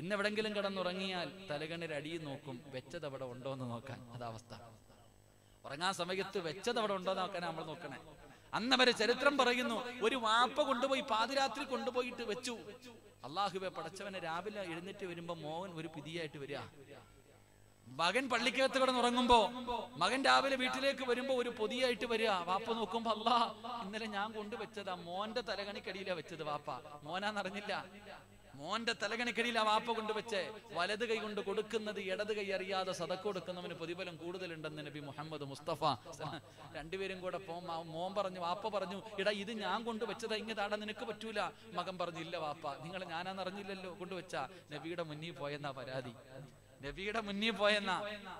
ഇന്ന് എവിടെങ്കിലും കിടന്നുറങ്ങിയാൽ തലകണ്ണിൽ അടി നോക്കും വെച്ചത് അവിടെ ഉണ്ടോ എന്ന് നോക്കാൻ. അതാവസ്ഥ ഉറങ്ങാൻ സമയത്ത് വെച്ചത് അവിടെ ഉണ്ടോ എന്ന് നോക്കാൻ നമ്മൾ നോക്കണേ. അന്നവരെ ചരിത്രം പറയുന്നു ഒരു വാപ്പ കൊണ്ടുപോയി പാതിരാത്രി കൊണ്ടുപോയിട്ട് വെച്ചു. അള്ളാഹുബെ പടച്ചവനെ രാവിലെ എഴുന്നേറ്റ് വരുമ്പോ മോഹൻ ഒരു പിതിയായിട്ട് വരിക. മകൻ പള്ളിക്കകത്ത് കിടന്ന് ഉറങ്ങുമ്പോ മകൻ രാവിലെ വീട്ടിലേക്ക് വരുമ്പോ ഒരു പൊതിയായിട്ട് വരിക. വാപ്പ നോക്കുമ്പോ അല്ലാ ഇന്നലെ ഞാൻ കൊണ്ടുവച്ചതാ മോന്റെ തലകണിക്കടിയിലാ വെച്ചത് വാപ്പ. മോനാന്നറിഞ്ഞില്ല. മോന്റെ തലകണിക്കടിയിൽ ആ വാപ്പ കൊണ്ടുവച്ച് വലത് കൈ കൊണ്ട് കൊടുക്കുന്നത് ഇടത് കൈ അറിയാതെ സതക്ക് കൊടുക്കുന്നവന് പ്രതിഫലം കൂടുതലുണ്ടെന്ന് നബി മുഹമ്മദ് മുസ്തഫ. രണ്ടുപേരും കൂടെ പോ- മോൻ പറഞ്ഞു വാപ്പ പറഞ്ഞു ഇടാ ഇത് ഞാൻ കൊണ്ടുവച്ചതാ ഇങ്ങനെ നിനക്ക് പറ്റൂല. മകൻ പറഞ്ഞു ഇല്ല വാപ്പ നിങ്ങൾ ഞാനാന്നറിഞ്ഞില്ലല്ലോ കൊണ്ടുവച്ച. നബിയുടെ മുന്നിൽ പോയെന്നാ പരാതി. നബിയുടെ മുന്നിൽ പോയെന്ന.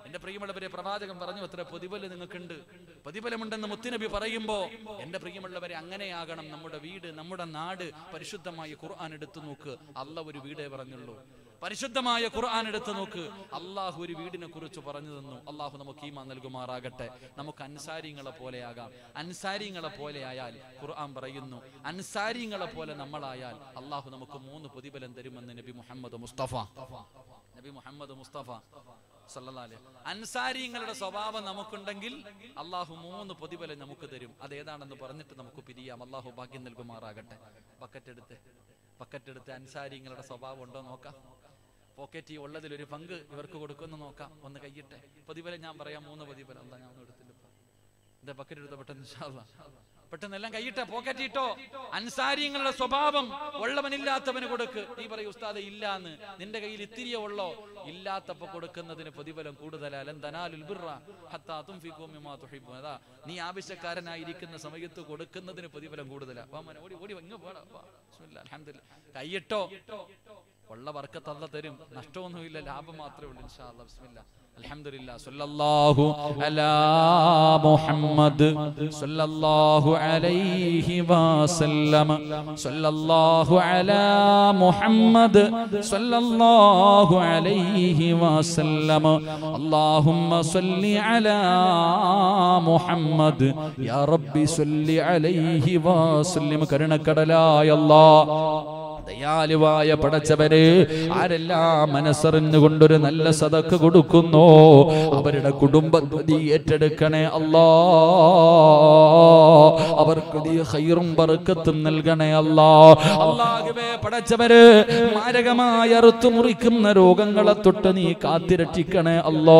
എന്റെ പ്രിയമുള്ളവരെ പ്രവാചകൻ പറഞ്ഞു അത്ര പ്രതിഫലം നിങ്ങൾക്കുണ്ട്. പ്രതിഫലമുണ്ടെന്ന് മുത്തുനബി പറയുമ്പോ എന്റെ പ്രിയമുള്ളവരെ അങ്ങനെയാകണം. നമ്മുടെ വീട് നമ്മുടെ നാട് പരിശുദ്ധമായ ഖുർആൻ എടുത്തു നോക്ക്. അല്ല ഒരു വീടേ പറഞ്ഞുള്ളൂ. പരിശുദ്ധമായ ഖുർആൻ എടുത്തു നോക്ക്. അള്ളാഹു ഒരു വീടിനെ കുറിച്ച് പറഞ്ഞു തന്നു. അള്ളാഹു നമുക്ക് ഈമ നൽകുമാറാകട്ടെ. നമുക്ക് അൻസാരിങ്ങളെ പോലെയാകാം അൻസാരിങ്ങളെ പോലെയായാൽ ഖുർആൻ പറയുന്നു. അൻസാരിങ്ങളെ പോലെ നമ്മളായാൽ അള്ളാഹു നമുക്ക് മൂന്ന് പ്രതിഫലം തരുമെന്ന് നബി മുഹമ്മദ് മുസ്തഫ. നബി മുഹമ്മദ് മുസ്തഫ സല്ലാൽ. അൻസാരിങ്ങളുടെ സ്വഭാവം നമുക്കുണ്ടെങ്കിൽ അള്ളാഹു മൂന്ന് പ്രതിഫലം നമുക്ക് തരും. അതേതാണെന്ന് പറഞ്ഞിട്ട് നമുക്ക് പിരിയാം. അള്ളാഹു ഭാഗ്യം നൽകുമാറാകട്ടെ. ബക്കറ്റ് എടുത്ത്. ബക്കറ്റ് എടുത്ത് അൻസാരിങ്ങളുടെ സ്വഭാവം ഉണ്ടോ നോക്കാം. പോക്കറ്റ് ഉള്ളതിൽ ഒരു പങ്ക് ഇവർക്ക് കൊടുക്കുമെന്ന് നോക്കാം. ഒന്ന് കയ്യിട്ടെ പ്രതിഫലം ഞാൻ പറയാം. മൂന്ന് പ്രതിഫലം. എന്താ ഞാൻ എടുത്തില്ല എന്റെ ബക്കറ്റ് എടുത്ത പെട്ടെന്ന്? ഇൻഷാ അല്ലാ. പെട്ടെന്ന് എല്ലാം കൈയിട്ടെ പോക്കറ്റ് ഇട്ടോ അൻസാരിങ്ങളുടെ സ്വഭാവം ഉള്ളവനില്ലാത്തവന് കൊടുക്ക് നീ പറയും ഉസ്താദ് ഇല്ല എന്ന് നിന്റെ കയ്യിൽ ഇത്തിരിയേ ഉള്ളോ ഇല്ലാത്തപ്പോ കൊടുക്കുന്നതിന് പ്രതിഫലം കൂടുതലാൽ. നീ ആവശ്യക്കാരനായിരിക്കുന്ന സമയത്ത് കൊടുക്കുന്നതിന് പ്രതിഫലം കൂടുതലാ വാ മോനെ, ഓടി ഓടി ഇങ്ങ് പോടാ വാ. ബിസ്മില്ലാ, അൽഹംദുലില്ലാ. കൈയിട്ടോ ഉള്ള വർക്കത്തല്ല തരും. നഷ്ടമൊന്നുമില്ല ലാഭം മാത്രമേ ഉള്ളൂ ഇൻഷാ അല്ലാ ബിസ്മില്ലാ. അൽഹംദുലില്ലാ സല്ലല്ലാഹു അലാ മുഹമ്മദ് സല്ലല്ലാഹു അലൈഹി വസല്ലം. സല്ലല്ലാഹു അലാ മുഹമ്മദ് സല്ലല്ലാഹു അലൈഹി വസല്ലം. അല്ലാഹുമ്മ സല്ലി അലാ മുഹമ്മദ്. യാ റബ്ബി സല്ലി അലൈഹി വസല്ലം. കരുണക്കടലായ അല്ലാഹ്. ദയാലുവായ പടച്ചവരെ ആരെല്ലാം മനസ്സറിഞ്ഞു കൊണ്ടൊരു നല്ല സതക്ക് കൊടുക്കുന്നു? അവരുടെ കുടുംബം ഏറ്റെടുക്കണേ അല്ലാ. അവർക്ക് നീ ഹൈറും ബർക്കത്തും നൽകണേ അല്ലാ. അല്ലാഹുവേ പടച്ചവര് മാരകമായ അറുത്തു മുറിക്കുന്ന രോഗങ്ങളെ തൊട്ട് നീ കാത്തിരക്ഷിക്കണേ അല്ലോ.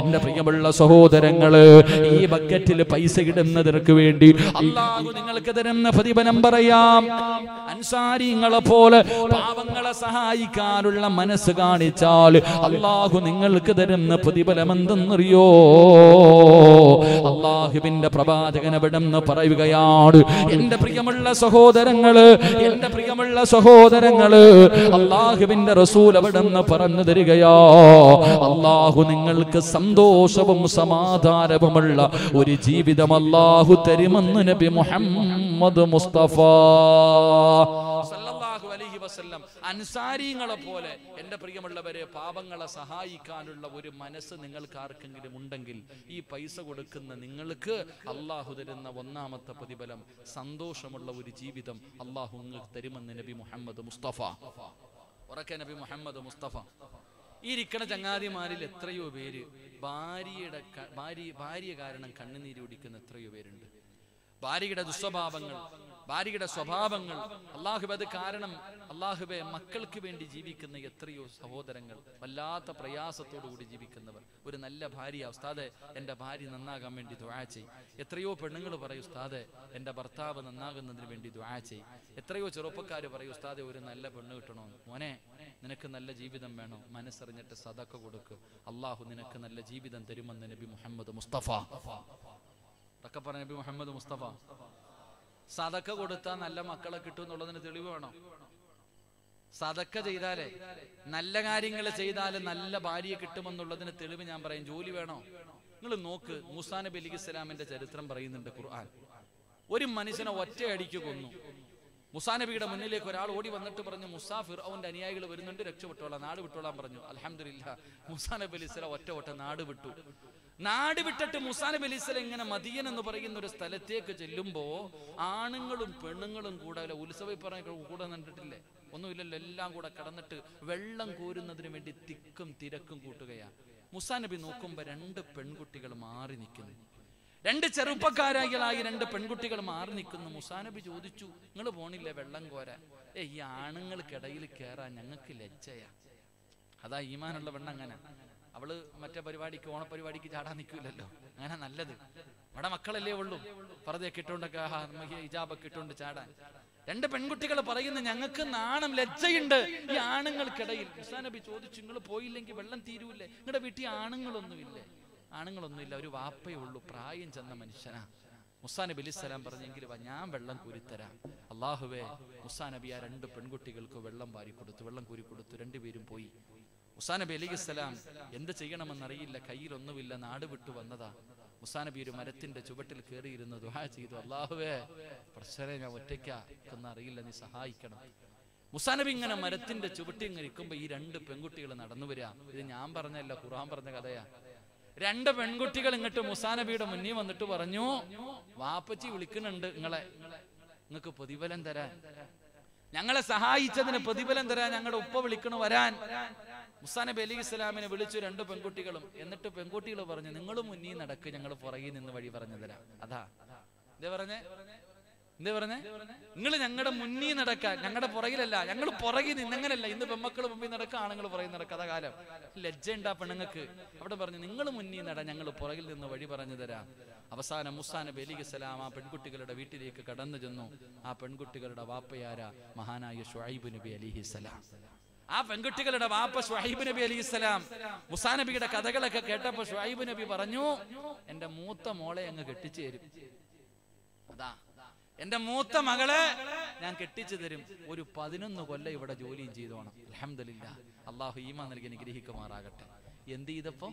എന്റെ പ്രിയമുള്ള സഹോദരങ്ങൾ ഈ ബക്കറ്റിൽ പൈസ ഇടുന്നതിനു വേണ്ടി അല്ലാഹു നിങ്ങൾക്ക് തരുന്ന പ്രതിഫലം പറയാം. അൻസാരിങ്ങളെ പോലെ പാവങ്ങളെ സഹായിക്കാനുള്ള മനസ്സ് കാണിച്ചാൽ അള്ളാഹു നിങ്ങൾക്ക് തരുന്ന പ്രതിഫലം എന്തെന്നറിയോ അള്ളാഹുവിന്റെ പ്രവാചകൻ എവിടെന്ന് പറയുകയാണ് എന്റെ പ്രിയമുള്ള സഹോദരങ്ങൾ എന്റെ പ്രിയമുള്ള സഹോദരങ്ങൾ അള്ളാഹുവിന്റെ റസൂൽ എവിടെന്ന് പറഞ്ഞു തരികയോ. അള്ളാഹു നിങ്ങൾക്ക് സന്തോഷവും സമാധാനവുമുള്ള ഒരു ജീവിതം അള്ളാഹു തരുമെന്ന് നബി മുഹമ്മദ് മുസ്തഫ അൻസാരിങ്ങളെ പോലെ എന്റെ പ്രിയമുള്ളവരെ പാപങ്ങളെ സഹായിക്കാനുള്ള ഒരു മനസ്സ് നിങ്ങൾക്ക് ആർക്കെങ്കിലും ഉണ്ടെങ്കിൽ ഈ പൈസ കൊടുക്കുന്ന നിങ്ങൾക്ക് അള്ളാഹു തരുന്ന ഒന്നാമത്തെ പ്രതിഫലം സന്തോഷമുള്ള ഒരു ജീവിതം അള്ളാഹു നിങ്ങൾക്ക് തരുമെന്ന് നബി മുഹമ്മദ് മുസ്തഫ. ഉറക്കെ നബി മുഹമ്മദ് മുസ്തഫ. ഈ ഇരിക്കണ ചങ്ങാതിമാരിൽ എത്രയോ പേര് ഭാര്യയുടെ ഭാര്യ ഭാര്യ കാരണം കണ്ണുനീര് കുടിക്കുന്ന എത്രയോ പേരുണ്ട്. ഭാര്യയുടെ ദുസ്വഭാവങ്ങൾ ഭാര്യയുടെ സ്വഭാവങ്ങൾ അള്ളാഹുബ് അത് കാരണം അള്ളാഹുബെ മക്കൾക്ക് വേണ്ടി ജീവിക്കുന്ന എത്രയോ സഹോദരങ്ങൾ വല്ലാത്ത പ്രയാസത്തോടുകൂടി ജീവിക്കുന്നവർ. ഒരു നല്ല ഭാര്യ ഉസ്താദെ എന്റെ ഭാര്യ നന്നാകാൻ വേണ്ടി ദ്വാ ചെയ്. എത്രയോ പെണ്ണുങ്ങൾ പറയും ഉസ്താദെ എന്റെ ഭർത്താവ് നന്നാകുന്നതിന് വേണ്ടി ദ്വാ ചെയ്. എത്രയോ ചെറുപ്പക്കാർ പറയും ഉസ്താദെ ഒരു നല്ല പെണ്ണ് കിട്ടണമെന്ന് മോനെ നിനക്ക് നല്ല ജീവിതം വേണോ. മനസ്സറിഞ്ഞിട്ട് സദക്ക കൊടുക്ക്. അള്ളാഹു നിനക്ക് നല്ല ജീവിതം തരുമെന്ന് നബി മുഹമ്മദ് മുസ്തഫ. അതൊക്കെ പറഞ്ഞ നബി മുഹമ്മദ് മുസ്തഫ. സതക്ക കൊടുത്താൽ നല്ല മക്കളെ കിട്ടും എന്നുള്ളതിന് തെളിവ് വേണം. സതക്ക ചെയ്താലേ നല്ല കാര്യങ്ങൾ ചെയ്താൽ നല്ല ഭാര്യയെ കിട്ടുമെന്നുള്ളതിന് തെളിവ് ഞാൻ പറയും. ജോലി വേണോ? നിങ്ങൾ നോക്ക് മൂസാ നബി അലി ഇസ്ലാമിന്റെ ചരിത്രം പറയുന്നുണ്ട് ഖുർആൻ. ഒരു മനുഷ്യനെ ഒറ്റയടിക്ക് കൊന്നു. മുസാ നബിയുടെ മുന്നിലേക്ക് ഒരാൾ ഓടി വന്നിട്ട് പറഞ്ഞു മുസാഫിർ ഫിർഔന്റെ അനുയായികൾ വരുന്നുണ്ട് രക്ഷപ്പെട്ടോളാം നാട് വിട്ടോളാം പറഞ്ഞു. അലഹമില്ല മുസാ നബി അലി ഇസ്ലാം ഒറ്റ ഒറ്റ നാട് വിട്ടു. നാട് വിട്ടിട്ട് മുസാ നബി അലി ഇസ്ലാം ഇങ്ങനെ മദിയൻ എന്ന് പറയുന്ന ഒരു സ്ഥലത്തേക്ക് ചെല്ലുമ്പോ ആണുങ്ങളും പെണ്ണുങ്ങളും കൂടെ അല്ല ഉത്സവ പറഞ്ഞ കൂടെ കണ്ടിട്ടില്ലേ ഒന്നുമില്ലല്ലോ എല്ലാം കൂടെ കടന്നിട്ട് വെള്ളം കോരുന്നതിന് വേണ്ടി തിക്കും തിരക്കും കൂട്ടുകയാണ് മുസാ നബി നോക്കുമ്പോ രണ്ട് പെൺകുട്ടികൾ മാറി നിൽക്കുന്നു രണ്ട് ചെറുപ്പക്കാരായി രണ്ട് പെൺകുട്ടികൾ മാറി നിൽക്കുന്നു മുസാനബി ചോദിച്ചു നിങ്ങൾ പോണില്ലേ വെള്ളം കോരാൻ? ഏ ഈ ആണുങ്ങൾക്കിടയിൽ കയറാൻ ഞങ്ങൾക്ക് ലജ്ജയാ. അതാ ഈമാനുള്ള പെണ്ണ് അങ്ങനെ. അവൾ മറ്റേ പരിപാടിക്ക് ഓണപരിപാടിക്ക് ചാടാൻ നിൽക്കില്ലല്ലോ അങ്ങനെ നല്ലത്. അവിടെ മക്കളല്ലേ ഉള്ളൂ. പറതൊക്കെ ഇട്ടുകൊണ്ടൊക്കെ ഹിജാബൊക്കെ ഇട്ടുകൊണ്ട് ചാടാൻ. രണ്ട് പെൺകുട്ടികൾ പറയുന്ന ഞങ്ങൾക്ക് നാണം ലജ്ജയുണ്ട്. ഈ ആണുങ്ങൾക്കിടയിൽ. നബി ചോദിച്ചു നിങ്ങൾ പോയില്ലെങ്കിൽ വെള്ളം തീരൂല്ലേ? നിങ്ങളുടെ വീട്ടിൽ ആണുങ്ങളൊന്നുമില്ലേ. ആണുങ്ങളൊന്നുമില്ല ഒരു വാപ്പയേ ഉള്ളൂ. പ്രായം ചെന്ന മനുഷ്യനാ. മുസാ നബി അലിസ്സലാം പറഞ്ഞെങ്കിൽ ഞാൻ വെള്ളം കുരിത്തരാം. അള്ളാഹുവേ മുസാ നബി ആ രണ്ട് പെൺകുട്ടികൾക്ക് വെള്ളം വാരി കൊടുത്തു വെള്ളം കൊടുത്തു രണ്ടുപേരും പോയി. മുസാ നബി ഇസ്ലാം എന്ത് ചെയ്യണമെന്നറിയില്ല കയ്യിലൊന്നുമില്ല നാട് വിട്ടു വന്നതാ. മുസാ നബി ഒരു മരത്തിന്റെ ചുവട്ടിൽ കയറിയിരുന്ന് ദുഹാ ചെയ്തു. അള്ളാഹുവേ പ്രശ്നം ഞാൻ ഒറ്റയ്ക്കാ. എന്ന് അറിയില്ല നീ സഹായിക്കണം. മുസാനബി ഇങ്ങനെ മരത്തിന്റെ ചുവട്ടി ഇങ്ങനെ ഇരിക്കുമ്പോ ഈ രണ്ട് പെൺകുട്ടികൾ നടന്നു വരിക ഇത് ഞാൻ പറഞ്ഞല്ല ഖുർആൻ പറഞ്ഞ കഥയാ. രണ്ട് പെൺകുട്ടികൾ ഇങ്ങോട്ട് മുസാനബിയുടെ മുന്നിൽ വന്നിട്ട് പറഞ്ഞു വാപ്പച്ചി വിളിക്കുന്നുണ്ട് നിങ്ങളെ നിങ്ങൾക്ക് പ്രതിഫലം തരാൻ. ഞങ്ങളെ സഹായിച്ചതിന് പ്രതിഫലം തരാൻ ഞങ്ങളുടെ ഉപ്പ വിളിക്കണു വരാൻ. മുസാനബി അലി ഇസ്ലാമിനെ വിളിച്ചു രണ്ട് പെൺകുട്ടികളും. എന്നിട്ട് പെൺകുട്ടികൾ പറഞ്ഞു നിങ്ങൾ മുന്നിൽ നടക്ക് ഞങ്ങൾ പുറകിൽ നിന്ന് വഴി പറഞ്ഞു തരാം അതാ. എന്താ പറഞ്ഞേ? എന്താ പറഞ്ഞേ? നിങ്ങൾ ഞങ്ങളുടെ മുന്നിൽ നടക്കാൻ ഞങ്ങളുടെ പുറകിലല്ല ഞങ്ങൾ പുറകിൽ നിന്ന് അങ്ങനല്ല ഇന്ന് പെമ്മക്കൾ മുമ്പിൽ നടക്കുക ആണുങ്ങൾ പുറകിൽ നടക്കുക അതാ കാലം. ലജ്ജ ഉണ്ടാ പെണ്ണുങ്ങൾക്ക്. അവിടെ പറഞ്ഞു നിങ്ങൾ മുന്നിൽ നട ഞങ്ങൾ പുറകിൽ നിന്ന് വഴി പറഞ്ഞു തരാം അവസാനം മുസാന ബലിഗസലാം ആ പെൺകുട്ടികളുടെ വീട്ടിലേക്ക് കടന്നു ചെന്നു. ആ പെൺകുട്ടികളുടെ വാപ്പയാര? മഹാനായ ഷുഹൈബ് നബി അലിഹി സലാം ആ പെൺകുട്ടികളുടെ വാപ്പ ഷുഹൈബ് നബി അലി ഇസ്ലാം മുസാ നബിയുടെ കഥകളൊക്കെ കേട്ടപ്പോ ഷുഹൈബ് നബി പറഞ്ഞു എന്റെ മൂത്ത മോളെ അങ്ങ് കെട്ടിച്ചു തരും. അതാ. എന്റെ മൂത്ത മകളെ ഞാൻ കെട്ടിച്ചു തരും. ഒരു പതിനൊന്ന് കൊല്ലം ഇവിടെ ജോലിയും ചെയ്തോണം. അലഹമില്ല അള്ളാഹു ഈമാ നൽകി അനുഗ്രഹിക്കുമാറാകട്ടെ. എന്ത് ചെയ്തപ്പോ?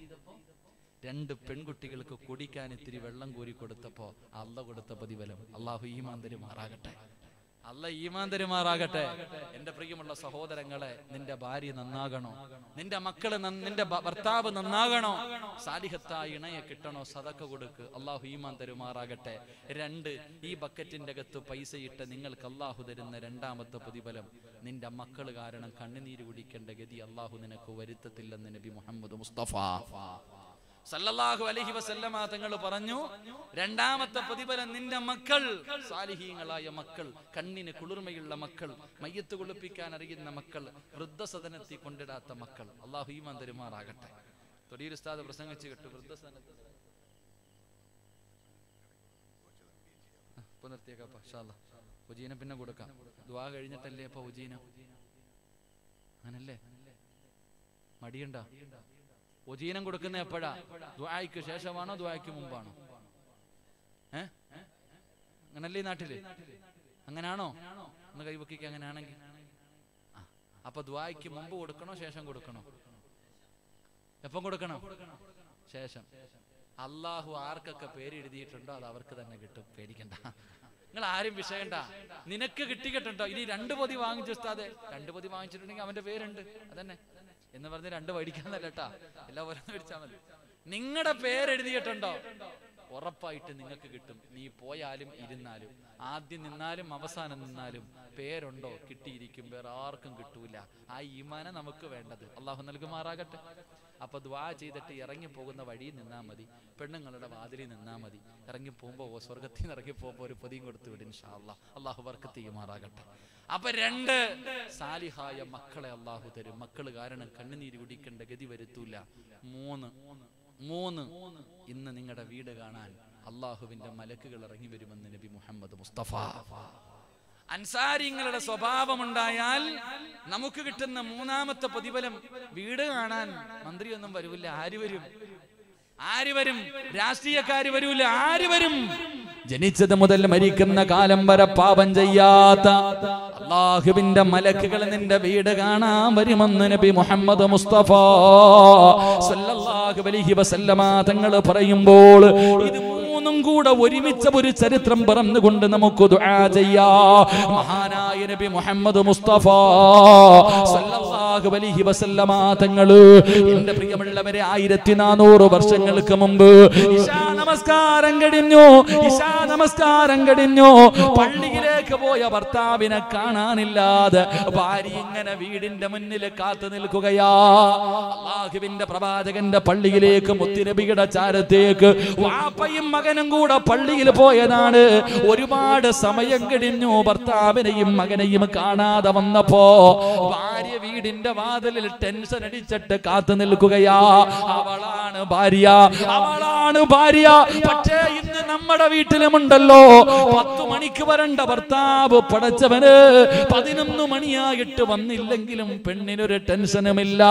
രണ്ട് പെൺകുട്ടികൾക്ക് കുടിക്കാൻ ഇത്തിരി വെള്ളം കോരി കൊടുത്തപ്പോ അള്ള കൊടുത്ത പ്രതിഫലം. അള്ളാഹു ഈമാൻ തരുമാറാകട്ടെ. അല്ല ഈമാൻ തരുമാറാകട്ടെ എന്റെ പ്രിയമുള്ള സഹോദരങ്ങളെ നിന്റെ ഭാര്യ നന്നാകണോ? നിന്റെ മക്കൾ നിന്റെ ഭർത്താവ് നന്നാകണോ? സാലിഹത്തായ ഇണയെ കിട്ടണോ? സതക്ക കൊടുക്ക്. അള്ളാഹു ഈമാൻ തരുമാറാകട്ടെ. രണ്ട് ഈ ബക്കറ്റിന്റെ അകത്ത് പൈസ ഇട്ട് നിങ്ങൾക്ക് അള്ളാഹു തരുന്ന രണ്ടാമത്തെ പ്രതിഫലം. നിന്റെ മക്കൾ കാരണം കണ്ണുനീര് കുടിക്കേണ്ട ഗതി അള്ളാഹു നിനക്ക് വരുത്തത്തില്ലെന്ന് നബി മുഹമ്മദ് മുസ്തഫ. സല്ലല്ലാഹു അലഹി വസല്ലമ തങ്ങൾ പറഞ്ഞു രണ്ടാമത്തെ പ്രതിഫലം നിന്റെ മക്കൾ സാലിഹീങ്ങളായ മക്കൾ കണ്ണിന് കുളിർമയുള്ള മക്കൾ മയ്യത്ത് കുളിപ്പിക്കാൻ അറിയുന്ന മക്കൾ വൃദ്ധസദനത്തിൽ കൊണ്ടിടാത്ത മക്കൾ. അള്ളാഹു ഈമാൻ തരുമാറാകട്ടെ. തൊടിയുസ്താദ് പ്രസംഗിച്ച് കിട്ടു ഉജീന പിന്നെ കൊടുക്കാം. ദ്വാ കഴിഞ്ഞിട്ടല്ലേ അപ്പൊ ഉജീന അങ്ങനല്ലേ? മടിയുണ്ടോ? ഉജീനം കൊടുക്കുന്ന എപ്പോഴാ? ദ്വായ്ക്ക് ശേഷമാണോ ദ്വായ്ക്ക് മുമ്പാണോ? ഏ? അങ്ങനല്ലേ നാട്ടിൽ? അങ്ങനാണോ? ഒന്ന് കൈവക്കിക്ക് അങ്ങനെയാണെങ്കിൽ അപ്പൊ ദ്വായ്ക്ക് മുമ്പ് കൊടുക്കണോ ശേഷം കൊടുക്കണോ? എപ്പം കൊടുക്കണം? ശേഷം. അള്ളാഹു ആർക്കൊക്കെ പേര് എഴുതിയിട്ടുണ്ടോ? അത് അവർക്ക് തന്നെ കിട്ടും. പേടിക്കണ്ട. നിങ്ങൾ ആരും വിഷയണ്ട. നിനക്ക് കിട്ടിയിട്ടുണ്ടോ? ഇനി രണ്ട് പൊതി വാങ്ങിച്ചു ഉസ്താദെ. രണ്ട് പൊതി വാങ്ങിച്ചിട്ടുണ്ടെങ്കിൽ അവന്റെ പേരുണ്ട്. അതന്നെ. എന്ന് പറഞ്ഞ് രണ്ട് മേടിക്കാന്നല്ല കേട്ടാ എല്ലാ പോലെ മേടിച്ചാൽ മതി. നിങ്ങളുടെ പേരെഴുതിയിട്ടുണ്ടോ ഉറപ്പായിട്ട് നിങ്ങൾക്ക് കിട്ടും. നീ പോയാലും ഇരുന്നാലും. ആദ്യം നിന്നാലും അവസാനം നിന്നാലും പേരുണ്ടോ കിട്ടിയിരിക്കും. വേറെ ആർക്കും കിട്ടൂല. ആ ഈമാന നമുക്ക് വേണ്ടത്. അള്ളാഹു നൽകുമാറാകട്ടെ. അപ്പൊ ദ്വാ ചെയ്തിട്ട് ഇറങ്ങി പോകുന്ന വഴിയിൽ നിന്നാൽ മതി. പെണ്ണുങ്ങളുടെ വാതിലിൽ നിന്നാൽ മതി. ഇറങ്ങി പോകുമ്പോ സ്വർഗത്തിൽ നിന്ന് ഇറങ്ങി പോകുമ്പോ ഒരു പൊതിയും കൊടുത്തു വിടും ഇൻഷാ അള്ളാഹു വർക്ക് ചെയ്യുമാറാകട്ടെ. അപ്പൊ രണ്ട് സാലിഹായ മക്കളെ അള്ളാഹു തരും. മക്കൾ കാരണം കണ്ണുനീര് കുടിക്കേണ്ട ഗതി വരുത്തൂല. മൂന്ന് മൂന്ന് ഇന്ന് നിങ്ങളുടെ വീട് കാണാൻ അള്ളാഹുവിന്റെ മലക്കുകൾ ഇറങ്ങി വരുമെന്ന് നബി മുഹമ്മദ് മുസ്തഫ. അൻസാരിങ്ങളുടെ സ്വഭാവമുണ്ടായാൽ നമുക്ക് കിട്ടുന്ന മൂന്നാമത്തെ പ്രതിഫലം വീട് കാണാൻ മന്ത്രിയൊന്നും വരൂല്ല. ആര് വരും? ആര് വരും? രാഷ്ട്രീയക്കാര് വരൂല ആര് വരും? ജനിച്ചത് മുതൽ മരിക്കുന്ന കാലം വരെ പാപം ചെയ്യാത്ത അള്ളാഹുവിന്റെ മലക്കുകൾ നിന്റെ വീട് കാണാൻ വരുമെന്ന് നബി മുഹമ്മദ് മുസ്തഫ സല്ലല്ലാഹു അലൈഹി വസല്ലമ തങ്ങൾ പറയുമ്പോൾ ഇത് മൂന്നും കൂടെ ഒരുമിച്ച ഒരു ചരിത്രം പറഞ്ഞുകൊണ്ട് നമുക്ക് മഹാനായ നബി മുഹമ്മദ് മുസ്തഫ അലൈഹി വസല്ലമ തങ്ങൾ എന്റെ പ്രിയമുള്ളവരെ ആയിരത്തി നാനൂറ് വർഷങ്ങൾക്ക് മുമ്പ് ഇശാ നമസ്കാരം കഴിഞ്ഞു ഇശാ നമസ്കാരം കഴിഞ്ഞു പള്ളിയിലേക്ക് പോയ ഭർത്താവിനെ കാണാനില്ലാതെ ഭാര്യ ഇങ്ങനെ വീടിന്റെ മുന്നിൽ കാത്തു നിൽക്കുകയാ. അള്ളാഹുവിന്റെ പ്രവാചകന്റെ പള്ളിയിലേക്ക് മുത്തിനബിയുടെ ചാരത്തേക്ക് വാപ്പയും മകനും കൂടെ പള്ളിയിൽ പോയതാണ്. ഒരുപാട് സമയം കഴിഞ്ഞു. ഭർത്താവിനെയും മകനെയും കാണാതെ വന്നപ്പോ ഭാര്യ വീടിന്റെ വാതിലിൽ ടെൻഷൻ അടിച്ചിട്ട് കാത്തു നിൽക്കുകയാ. അവളാണ് ഭാര്യ. അവളാണ് ഭാര്യ. പക്ഷേ ഇന്ന് നമ്മുടെ വീട്ടിലുമുണ്ടല്ലോ. പത്തു മണിക്ക് വരണ്ട ഭർത്താവ് പടച്ചവന് പതിനൊന്ന് മണിയായിട്ട് വന്നില്ലെങ്കിലും പെണ്ണിനൊരു ടെൻഷനുമില്ല.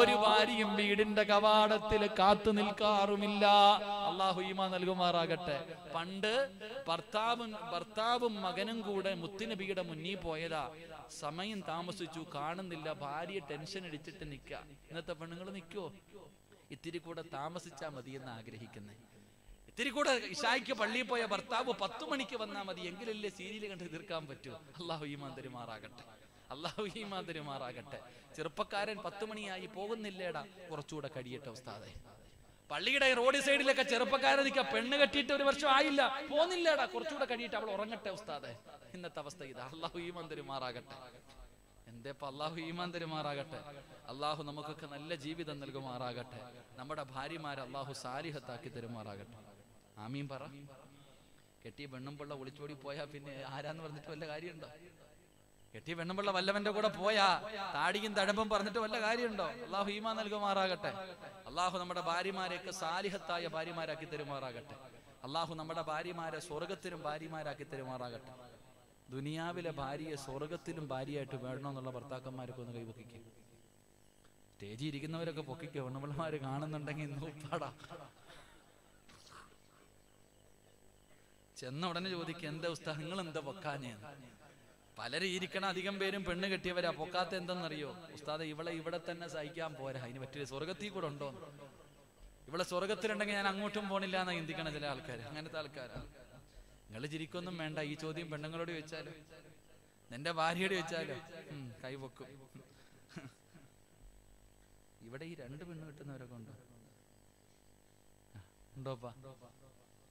ഒരു ഭാര്യയും വീടിന്റെ കവാടത്തിൽ കാത്തു നിൽക്കാറുമില്ല. അള്ളാഹു ഈമ നൽകുമാറാകട്ടെ പണ്ട് ഭർത്താവും ഭർത്താവും മകനും കൂടെ മുത്തുനബിയുടെ മുന്നിൽ പോയതാ. സമയം താമസിച്ചു കാണുന്നില്ല ഭാര്യ ടെൻഷൻ അടിച്ചിട്ട് നിൽക്കുക ഇന്നത്തെ പെണ്ണുങ്ങൾ നിൽക്കുവോ ഇത്തിരി കൂടെ താമസിച്ചാ മതി എന്ന് ആഗ്രഹിക്കുന്നേ. ഇത്തിരി കൂടെ ഇഷായിക്ക് പള്ളിയിൽ പോയ ഭർത്താവ് പത്തു മണിക്ക് വന്നാൽ മതി. എങ്കിലല്ലേ സീരിയൽ കണ്ട് തീർക്കാൻ പറ്റൂ. അള്ളാഹു ഈമാൻ തരുമാറാകട്ടെ അള്ളാഹു ഈമാൻ തരുമാറാകട്ടെ ചെറുപ്പക്കാരൻ പത്തു മണിയായി പോകുന്നില്ലേടാ. കുറച്ചുകൂടെ കഴിയട്ടെ ഉസ്താദെ. പള്ളിയുടെ റോഡ് സൈഡിലൊക്കെ ചെറുപ്പക്കാരൻ നിൽക്കുക പെണ്ണ് കെട്ടിയിട്ട് ഒരു വർഷം ആയില്ല. പോന്നില്ലടാ. കുറച്ചുകൂടെ കഴിയിട്ട് അവൾ ഉറങ്ങട്ടെ ഉസ്താദെ. ഇന്നത്തെ അവസ്ഥ ഇതാ. അള്ളാഹു ഈ തരുമാറാകട്ടെ എന്തേപ്പ അള്ളാഹു ഈമാൻ തരുമാറാകട്ടെ അള്ളാഹു നമുക്കൊക്കെ നല്ല ജീവിതം നൽകുമാറാകട്ടെ. നമ്മുടെ ഭാര്യമാരെ അള്ളാഹു സാലിഹത്താക്കി തരുമാറാകട്ടെ. ആമീൻ പറ. കെട്ടിയ പെണ്ണുമ്പിള്ള ഒളിച്ചോടി പോയാ പിന്നെ ആരാന്ന് പറഞ്ഞിട്ട് വല്ല കാര്യമുണ്ടോ? കെട്ടിയ പെണ്ണുമ്പിള്ള വല്ലവന്റെ കൂടെ പോയാ താടിയും തഴമ്പും പറഞ്ഞിട്ട് വല്ല കാര്യമുണ്ടോ? അള്ളാഹു ഈമാൻ നൽകുമാറാകട്ടെ. അള്ളാഹു നമ്മുടെ ഭാര്യമാരെയൊക്കെ സാലിഹത്തായ ഭാര്യമാരാക്കി തരുമാറാകട്ടെ. അള്ളാഹു നമ്മുടെ ഭാര്യമാരെ സ്വർഗത്തിനും ഭാര്യമാരാക്കി തരുമാറാകട്ടെ. ദുനിയാവിലെ ഭാര്യയെ സ്വർഗത്തിലും ഭാര്യയായിട്ട് വേണമെന്നുള്ള ഒന്ന് കൈപൊക്കിക്കും. സ്റ്റേജിൽ ഇരിക്കുന്നവരൊക്കെ പൊക്കിക്കോ? പെണ്ണുപിള്ളമാര് കാണുന്നുണ്ടെങ്കിൽ നോപ്പാടാ ചെന്ന ഉടനെ ചോദിക്കുക എന്താ ഉസ്താഹങ്ങൾ എന്താ പൊക്കാഞ്ഞേന്ന്? പലരും അധികം പേരും പെണ്ണ് കെട്ടിയവരാ. പൊക്കാത്ത എന്തെന്നറിയോ? ഉസ്താദ് ഇവളെ ഇവിടെ തന്നെ സഹിക്കാൻ പോരാ. അതിന് പറ്റിയ സ്വർഗത്തിൽ കൂടെ ഉണ്ടോ? ഇവിടെ സ്വർഗത്തിലുണ്ടെങ്കിൽ ഞാൻ അങ്ങോട്ടും പോണില്ല എന്നാ ചിന്തിക്കണ ചില ആൾക്കാർ അങ്ങനത്തെ ആൾക്കാരാ. നിങ്ങൾ ചിരിക്കൊന്നും വേണ്ട. ഈ ചോദ്യം പെണ്ണുങ്ങളോട് ചോദിച്ചാലോ? നിന്റെ ഭാര്യയോട് ചോദിച്ചാലോ? കൈവക്കും ഇവിടെ ഈ രണ്ട് പെണ്ണ് കിട്ടുന്നവരൊക്കെ ഉണ്ടോ? ഉണ്ടോപ്പാ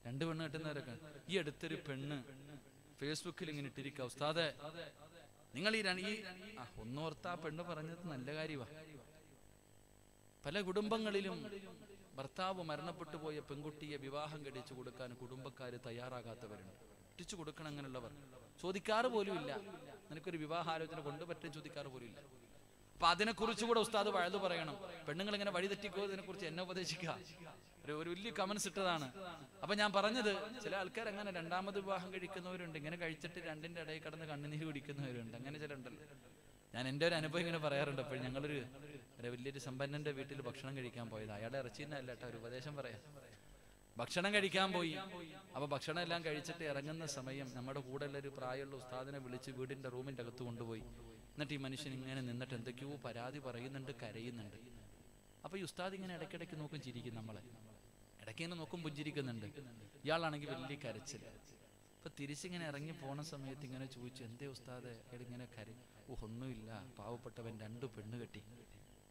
രണ്ട് പെണ്ണ് കിട്ടുന്നവരൊക്കെ. ഈ അടുത്തൊരു പെണ്ണ് ഫേസ്ബുക്കിൽ ഇങ്ങനെ ഇട്ടിരിക്കുക ഉസ്താദ് നിങ്ങൾ ഈ ഈ ഒന്നോർത്ത ആ പെണ്ണ് പറഞ്ഞത് നല്ല കാര്യമാണ് പല കുടുംബങ്ങളിലും ഭർത്താവ് മരണപ്പെട്ടു പോയ പെൺകുട്ടിയെ വിവാഹം കഴിച്ചു കൊടുക്കാൻ കുടുംബക്കാര് തയ്യാറാകാത്തവരുണ്ട്. ഒറ്റിച്ചു കൊടുക്കണം അങ്ങനെയുള്ളവർ. ചോദിക്കാറ് പോലും ഇല്ല. നിനക്കൊരു വിവാഹാലോചന കൊണ്ടുപറ്റും ചോദിക്കാറ് പോലും ഇല്ല. അപ്പൊ അതിനെക്കുറിച്ച് കൂടെ ഉസ്താദ് വഴുതു പറയണം. പെണ്ണുങ്ങൾ ഇങ്ങനെ വഴി തെറ്റിക്കോ ഇതിനെക്കുറിച്ച് എന്നെ ഉപദേശിക്കുക ഒരു ഒരു വലിയ കമൻസ് ഇട്ടതാണ്. അപ്പൊ ഞാൻ പറഞ്ഞത് ചില ആൾക്കാർ അങ്ങനെ രണ്ടാമത് വിവാഹം കഴിക്കുന്നവരുണ്ട്. ഇങ്ങനെ കഴിച്ചിട്ട് രണ്ടിന്റെ ഇടയിൽ കടന്ന് കണ്ണുനീര് കുടിക്കുന്നവരുണ്ട്. അങ്ങനെ ചില ഉണ്ടല്ലോ ഞാൻ എന്റെ ഒരു അനുഭവം ഇങ്ങനെ പറയാറുണ്ട്. അപ്പോൾ ഞങ്ങളൊരു ഒരു വലിയൊരു സമ്പന്നന്റെ വീട്ടിൽ ഭക്ഷണം കഴിക്കാൻ പോയത്. അയാളെ ഇറച്ചിന്നല്ല കേട്ടോ ഒരു ഉപദേശം പറയാം. ഭക്ഷണം കഴിക്കാൻ പോയി. അപ്പൊ ഭക്ഷണം എല്ലാം കഴിച്ചിട്ട് ഇറങ്ങുന്ന സമയം നമ്മുടെ കൂടെ ഉള്ള ഒരു പ്രായമുള്ള ഉസ്താദിനെ വിളിച്ച് വീടിന്റെ റൂമിന്റെ അകത്ത് കൊണ്ടുപോയി. എന്നിട്ട് ഈ മനുഷ്യൻ ഇങ്ങനെ നിന്നിട്ട് എന്തൊക്കെയോ പരാതി പറയുന്നുണ്ട് കരയുന്നുണ്ട്. അപ്പൊ ഈ ഉസ്താദ് ഇങ്ങനെ ഇടയ്ക്കിടയ്ക്ക് നോക്കും ചിരിക്കും നമ്മളെ. ഇടയ്ക്ക് ഇങ്ങനെ നോക്കും പുഞ്ചിരിക്കുന്നുണ്ട്. ഇയാളാണെങ്കിൽ വലിയ കരച്ചിൽ അപ്പൊ തിരിച്ചിങ്ങനെ ഇറങ്ങി പോണ സമയത്ത് ഇങ്ങനെ ചോദിച്ചു എന്തേ ഉസ്താദ്? ഇങ്ങനെ കരി ഒന്നുമില്ല. പാവപ്പെട്ടവൻ രണ്ട് പെണ്ണ് കെട്ടി.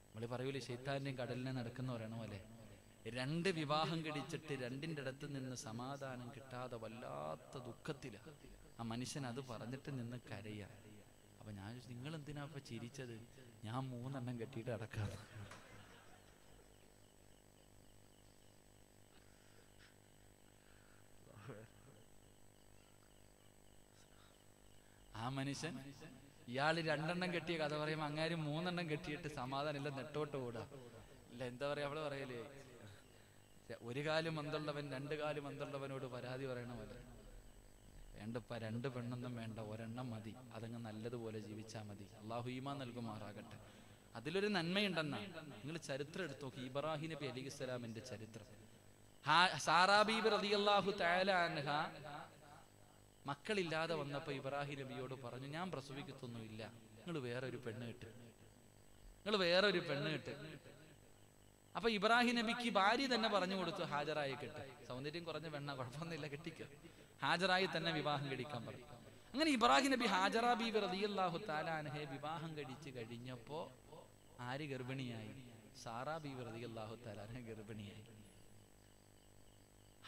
നമ്മൾ പറയൂലേ ശൈത്താന്റെയും കടലിനെ നടക്കുന്ന പറയണ പോലെ രണ്ട് വിവാഹം കടിച്ചിട്ട് രണ്ടിന്റെ അടുത്ത് നിന്ന് സമാധാനം കിട്ടാതെ വല്ലാത്ത ദുഃഖത്തില. ആ മനുഷ്യൻ അത് പറഞ്ഞിട്ട് നിന്ന് കരയ. അപ്പൊ ഞാൻ നിങ്ങൾ എന്തിനാ ഇപ്പൊ ചിരിച്ചത്? ഞാൻ മൂന്നെണ്ണം കെട്ടിയിട്ട് അടക്കാം ആ മനുഷ്യൻ ഇയാൾ രണ്ടെണ്ണം കെട്ടിയ കഥ പറയുമ്പോ അങ്ങാര് മൂന്നെണ്ണം കെട്ടിയിട്ട് സമാധാനം ഇല്ല നെട്ടോട്ട് കൂടാ ഇല്ല എന്താ പറയാ അവൾ പറയലേ? ഒരു കാലും മന്തുള്ളവൻ രണ്ട് കാലും മന്തുള്ളവനോട് പരാതി പറയണ പോലെ. രണ്ട് പെണ്ണൊന്നും വേണ്ട ഒരെണ്ണം മതി. അതങ്ങ് നല്ലതുപോലെ ജീവിച്ചാ മതി. അള്ളാഹു ഈമാ നൽകുമാറാകട്ടെ. അതിലൊരു നന്മയുണ്ടെന്നാ. നിങ്ങൾ ചരിത്രം എടുത്തു നോക്കി. ഇബ്രാഹിം നബി അലി ഇസ്ലാമിന്റെ ചരിത്രം. ഹാ- സാറാ ബീബി റളിയല്ലാഹു തആല അൻഹ മക്കളില്ലാതെ വന്നപ്പോ ഇബ്രാഹിം നബിയോട് പറഞ്ഞു ഞാൻ പ്രസവിക്കത്തൊന്നുമില്ല. നിങ്ങൾ വേറെ ഒരു പെണ്ണ് കിട്ട്. നിങ്ങൾ വേറെ ഒരു പെണ്ണ് കിട്ട്. അപ്പൊ ഇബ്രാഹിം നബിക്ക് ഭാര്യ തന്നെ പറഞ്ഞു കൊടുത്തു ഹാജരായി കെട്ട്. സൗന്ദര്യം കുറഞ്ഞ പെണ്ണ കുഴപ്പമൊന്നുമില്ല കെട്ടിക്ക. ഹാജരായി തന്നെ വിവാഹം കഴിക്കാൻ പറഞ്ഞു അങ്ങനെ ഇബ്രാഹിം നബി ഹാജറ ബീബി റളിയല്ലാഹു താലാൻഹെ വിവാഹം കഴിച്ച് കഴിഞ്ഞപ്പോ ആര് ഗർഭിണിയായി? സാറാ ബീബി റളിയല്ലാഹു താലാൻഹെ ഗർഭിണിയായി.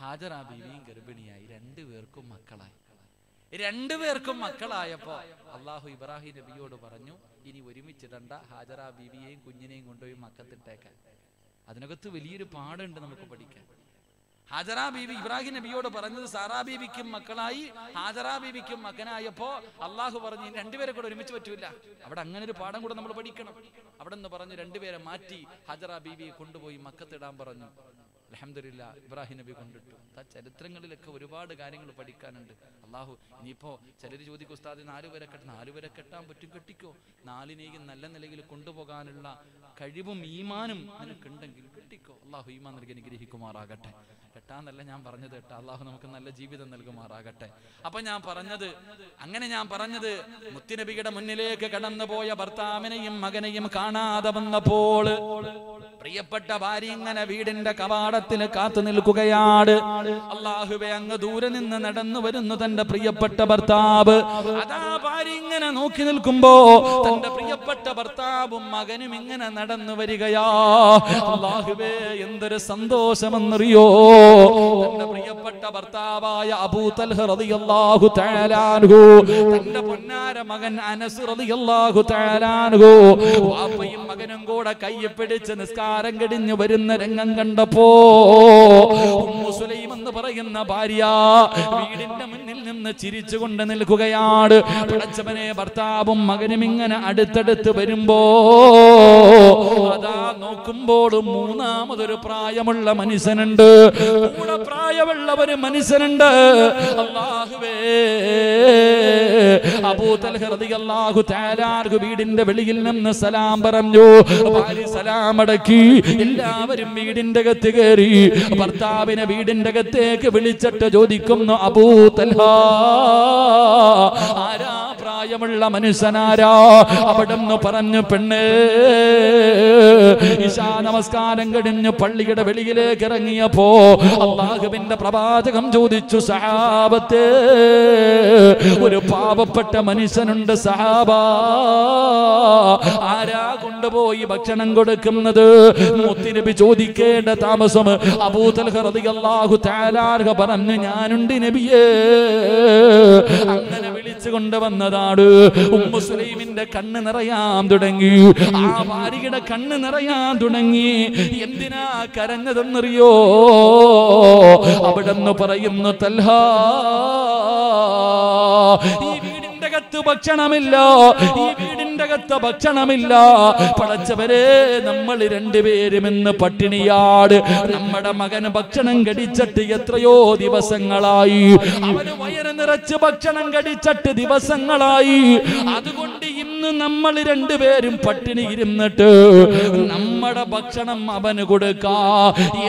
ഹാജറ ബീവിയും ഗർഭിണിയായി. രണ്ടുപേർക്കും മക്കളായി. രണ്ടുപേർക്കും മക്കളായപ്പോ അള്ളാഹു ഇബ്രാഹിം നബിയോട് പറഞ്ഞു ഇനി ഒരുമിച്ചിടണ്ട ഹാജറ ബീവിയെയും കുഞ്ഞിനെയും കൊണ്ടുപോയി മക്കത്തിട്ടേക്കാൻ. അതിനകത്ത് വലിയൊരു പാടുണ്ട് നമുക്ക് പഠിക്കാൻ. ഹാജറ ബീബി ഇബ്രാഹിം നബിയോട് പറഞ്ഞത് സാറാ ബീബിക്കും മക്കളായി ഹാജറ ബീബിക്കും മകനായപ്പോ അള്ളാഹു പറഞ്ഞു "ഇനി രണ്ടുപേരെ കൂടെ ഒരുമിച്ച് പറ്റൂല. അവിടെ അങ്ങനെ ഒരു പാഠം കൂടെ നമ്മൾ പഠിക്കണം. അവിടെ നിന്ന് പറഞ്ഞു രണ്ടുപേരെ മാറ്റി ഹാജറ ബീബിയെ കൊണ്ടുപോയി മക്കത്തിടാൻ പറഞ്ഞു. അലഹമില്ല ഇബ്രാഹിം നബി കൊണ്ടിട്ടു. ആ ചരിത്രങ്ങളിലൊക്കെ ഒരുപാട് കാര്യങ്ങൾ പഠിക്കാനുണ്ട്. അള്ളാഹു ഇനിയിപ്പോ ചിലർ ചോദിക്കും ഉസ്താദ് നാല് വരെ കെട്ട നാല് വരെ കെട്ടാൻ പറ്റും കെട്ടിക്കോ? നാലിനെയും നല്ല നിലയിൽ കൊണ്ടുപോകാനുള്ള കഴിവും ഈമാനും നിനക്കുണ്ടെങ്കിൽ കെട്ടിക്കോ. അള്ളാഹു ഈമാൻ നൽകി അനുഗ്രഹിക്കുമാറാകട്ടെ. കെട്ടാന്നല്ല ഞാൻ പറഞ്ഞത് കേട്ടോ. അള്ളാഹു നമുക്ക് നല്ല ജീവിതം നൽകുമാറാകട്ടെ. അപ്പൊ ഞാൻ പറഞ്ഞത് അങ്ങനെ ഞാൻ പറഞ്ഞത് മുത്തിനബിയുടെ മുന്നിലേക്ക് കടന്നുപോയ ഭർത്താവിനെയും മകനെയും കാണാതെ വന്നപ്പോൾ പ്രിയപ്പെട്ട ഭാര്യ ഇങ്ങനെ വീടിന്റെ കവാടത്തിൽ കാത്തു നിൽക്കുകയാണ്. അള്ളാഹുബെ അങ്ങ് ദൂരെ നിന്ന് നടന്നു വരുന്നു തന്റെ പ്രിയപ്പെട്ട ഭർത്താവ്. അതാ ഭാര്യ ഇങ്ങനെ നോക്കി നിൽക്കുമ്പോ തന്റെ പ്രിയപ്പെട്ട ഭർത്താവും മകനും ഇങ്ങനെ നടന്നു വരികയാ. അള്ളാഹുബേ എന്തൊരു സന്തോഷമെന്നറിയോ? തന്റെ പ്രിയപ്പെട്ട ഭർത്താവായ അബൂ തൽഹ റളിയല്ലാഹു തന്റെ പൊന്നാര മകൻ അനസ് റളിയല്ലാഹു തആല അൻഹു വാപ്പയും മകനും കൂടെ കൈ പിടിച്ച് നിസ്കാരം കഴിഞ്ഞു വരുന്ന രംഗം കണ്ടപ്പോ എന്ന് പറയുന്ന ഭാര്യ വീടിന്റെ മുന്നിൽ നിന്ന് ചിരിച്ചുകൊണ്ട് നിൽക്കുകയാണ്. പടച്ചവനെ ഭർത്താവും മകനും ഇങ്ങനെ അടുത്തടുത്ത് വരുമ്പോ അതാ നോക്കുമ്പോൾ മൂന്നാമതൊരു പ്രായമുള്ള മനുഷ്യനുണ്ട്. കൂടെ പ്രായമുള്ള ഒരു മനുഷ്യനുണ്ട്. അള്ളാഹുവേ വീടിന്റെ വെളിയിൽ നിന്ന് സലാം പറഞ്ഞു. സലാം അടക്കി. എല്ലാവരും വീടിന്റെ അകത്ത് കയറി. ഭർത്താവിനെ വീടിന്റെ അകത്തേക്ക് വിളിച്ചിട്ട് ചോദിക്കുന്നു അബൂതൽഹ ആരാ പ്രായമുള്ള മനുഷ്യനാരാ? അവിടുന്ന് പറഞ്ഞു പെണ്ണേ. ഇശാ നമസ്കാരം കഴിഞ്ഞ് പള്ളിയുടെ വെളിയിലേക്ക് ഇറങ്ങിയപ്പോ അള്ളാഹുവിന്റെ പ്രവാചകം ചോദിച്ചു സഹാബത്തെ ഒരു പാവപ്പെട്ട മനുഷ്യനുണ്ട് സഹാബ. ആരാ കൊണ്ടുപോയി ഭക്ഷണം കൊടുക്കുന്നത്? മുത്തിനബി ചോദിക്കേണ്ട താമസം. അബൂതൽഹു പറഞ്ഞു ഞാനുണ്ട് നബിയേ. അങ്ങനെ വിളിച്ചു കൊണ്ടുവന്നതാണ്. ഉമ്മുസ്ലീമിന്റെ കണ്ണ് നിറയാൻ തുടങ്ങി. ആ ഭാര്യയുടെ കണ്ണ് നിറയാൻ തുടങ്ങി. എന്തിനാ കരഞ്ഞതെന്നറിയോ? അവിടെന്ന് പറയുന്നു തൽഹ ഈ ഭക്ഷണമില്ല. ഈ വീടിന്റെ അകത്ത് ഭക്ഷണമില്ല. പടച്ചവരെ നമ്മൾ രണ്ടുപേരും ഇന്ന് പട്ടിണിയാട്. നമ്മുടെ മകന് ഭക്ഷണം കടിച്ചിട്ട് എത്രയോ ദിവസങ്ങളായി. അവന് വയറ് നിറച്ച് ഭക്ഷണം കടിച്ചിട്ട് ദിവസങ്ങളായി. അതുകൊണ്ട് ഇന്ന് നമ്മൾ രണ്ടുപേരും പട്ടിണി ഇരുന്നിട്ട് നമ്മുടെ ഭക്ഷണം അവന് കൊടുക്കാ.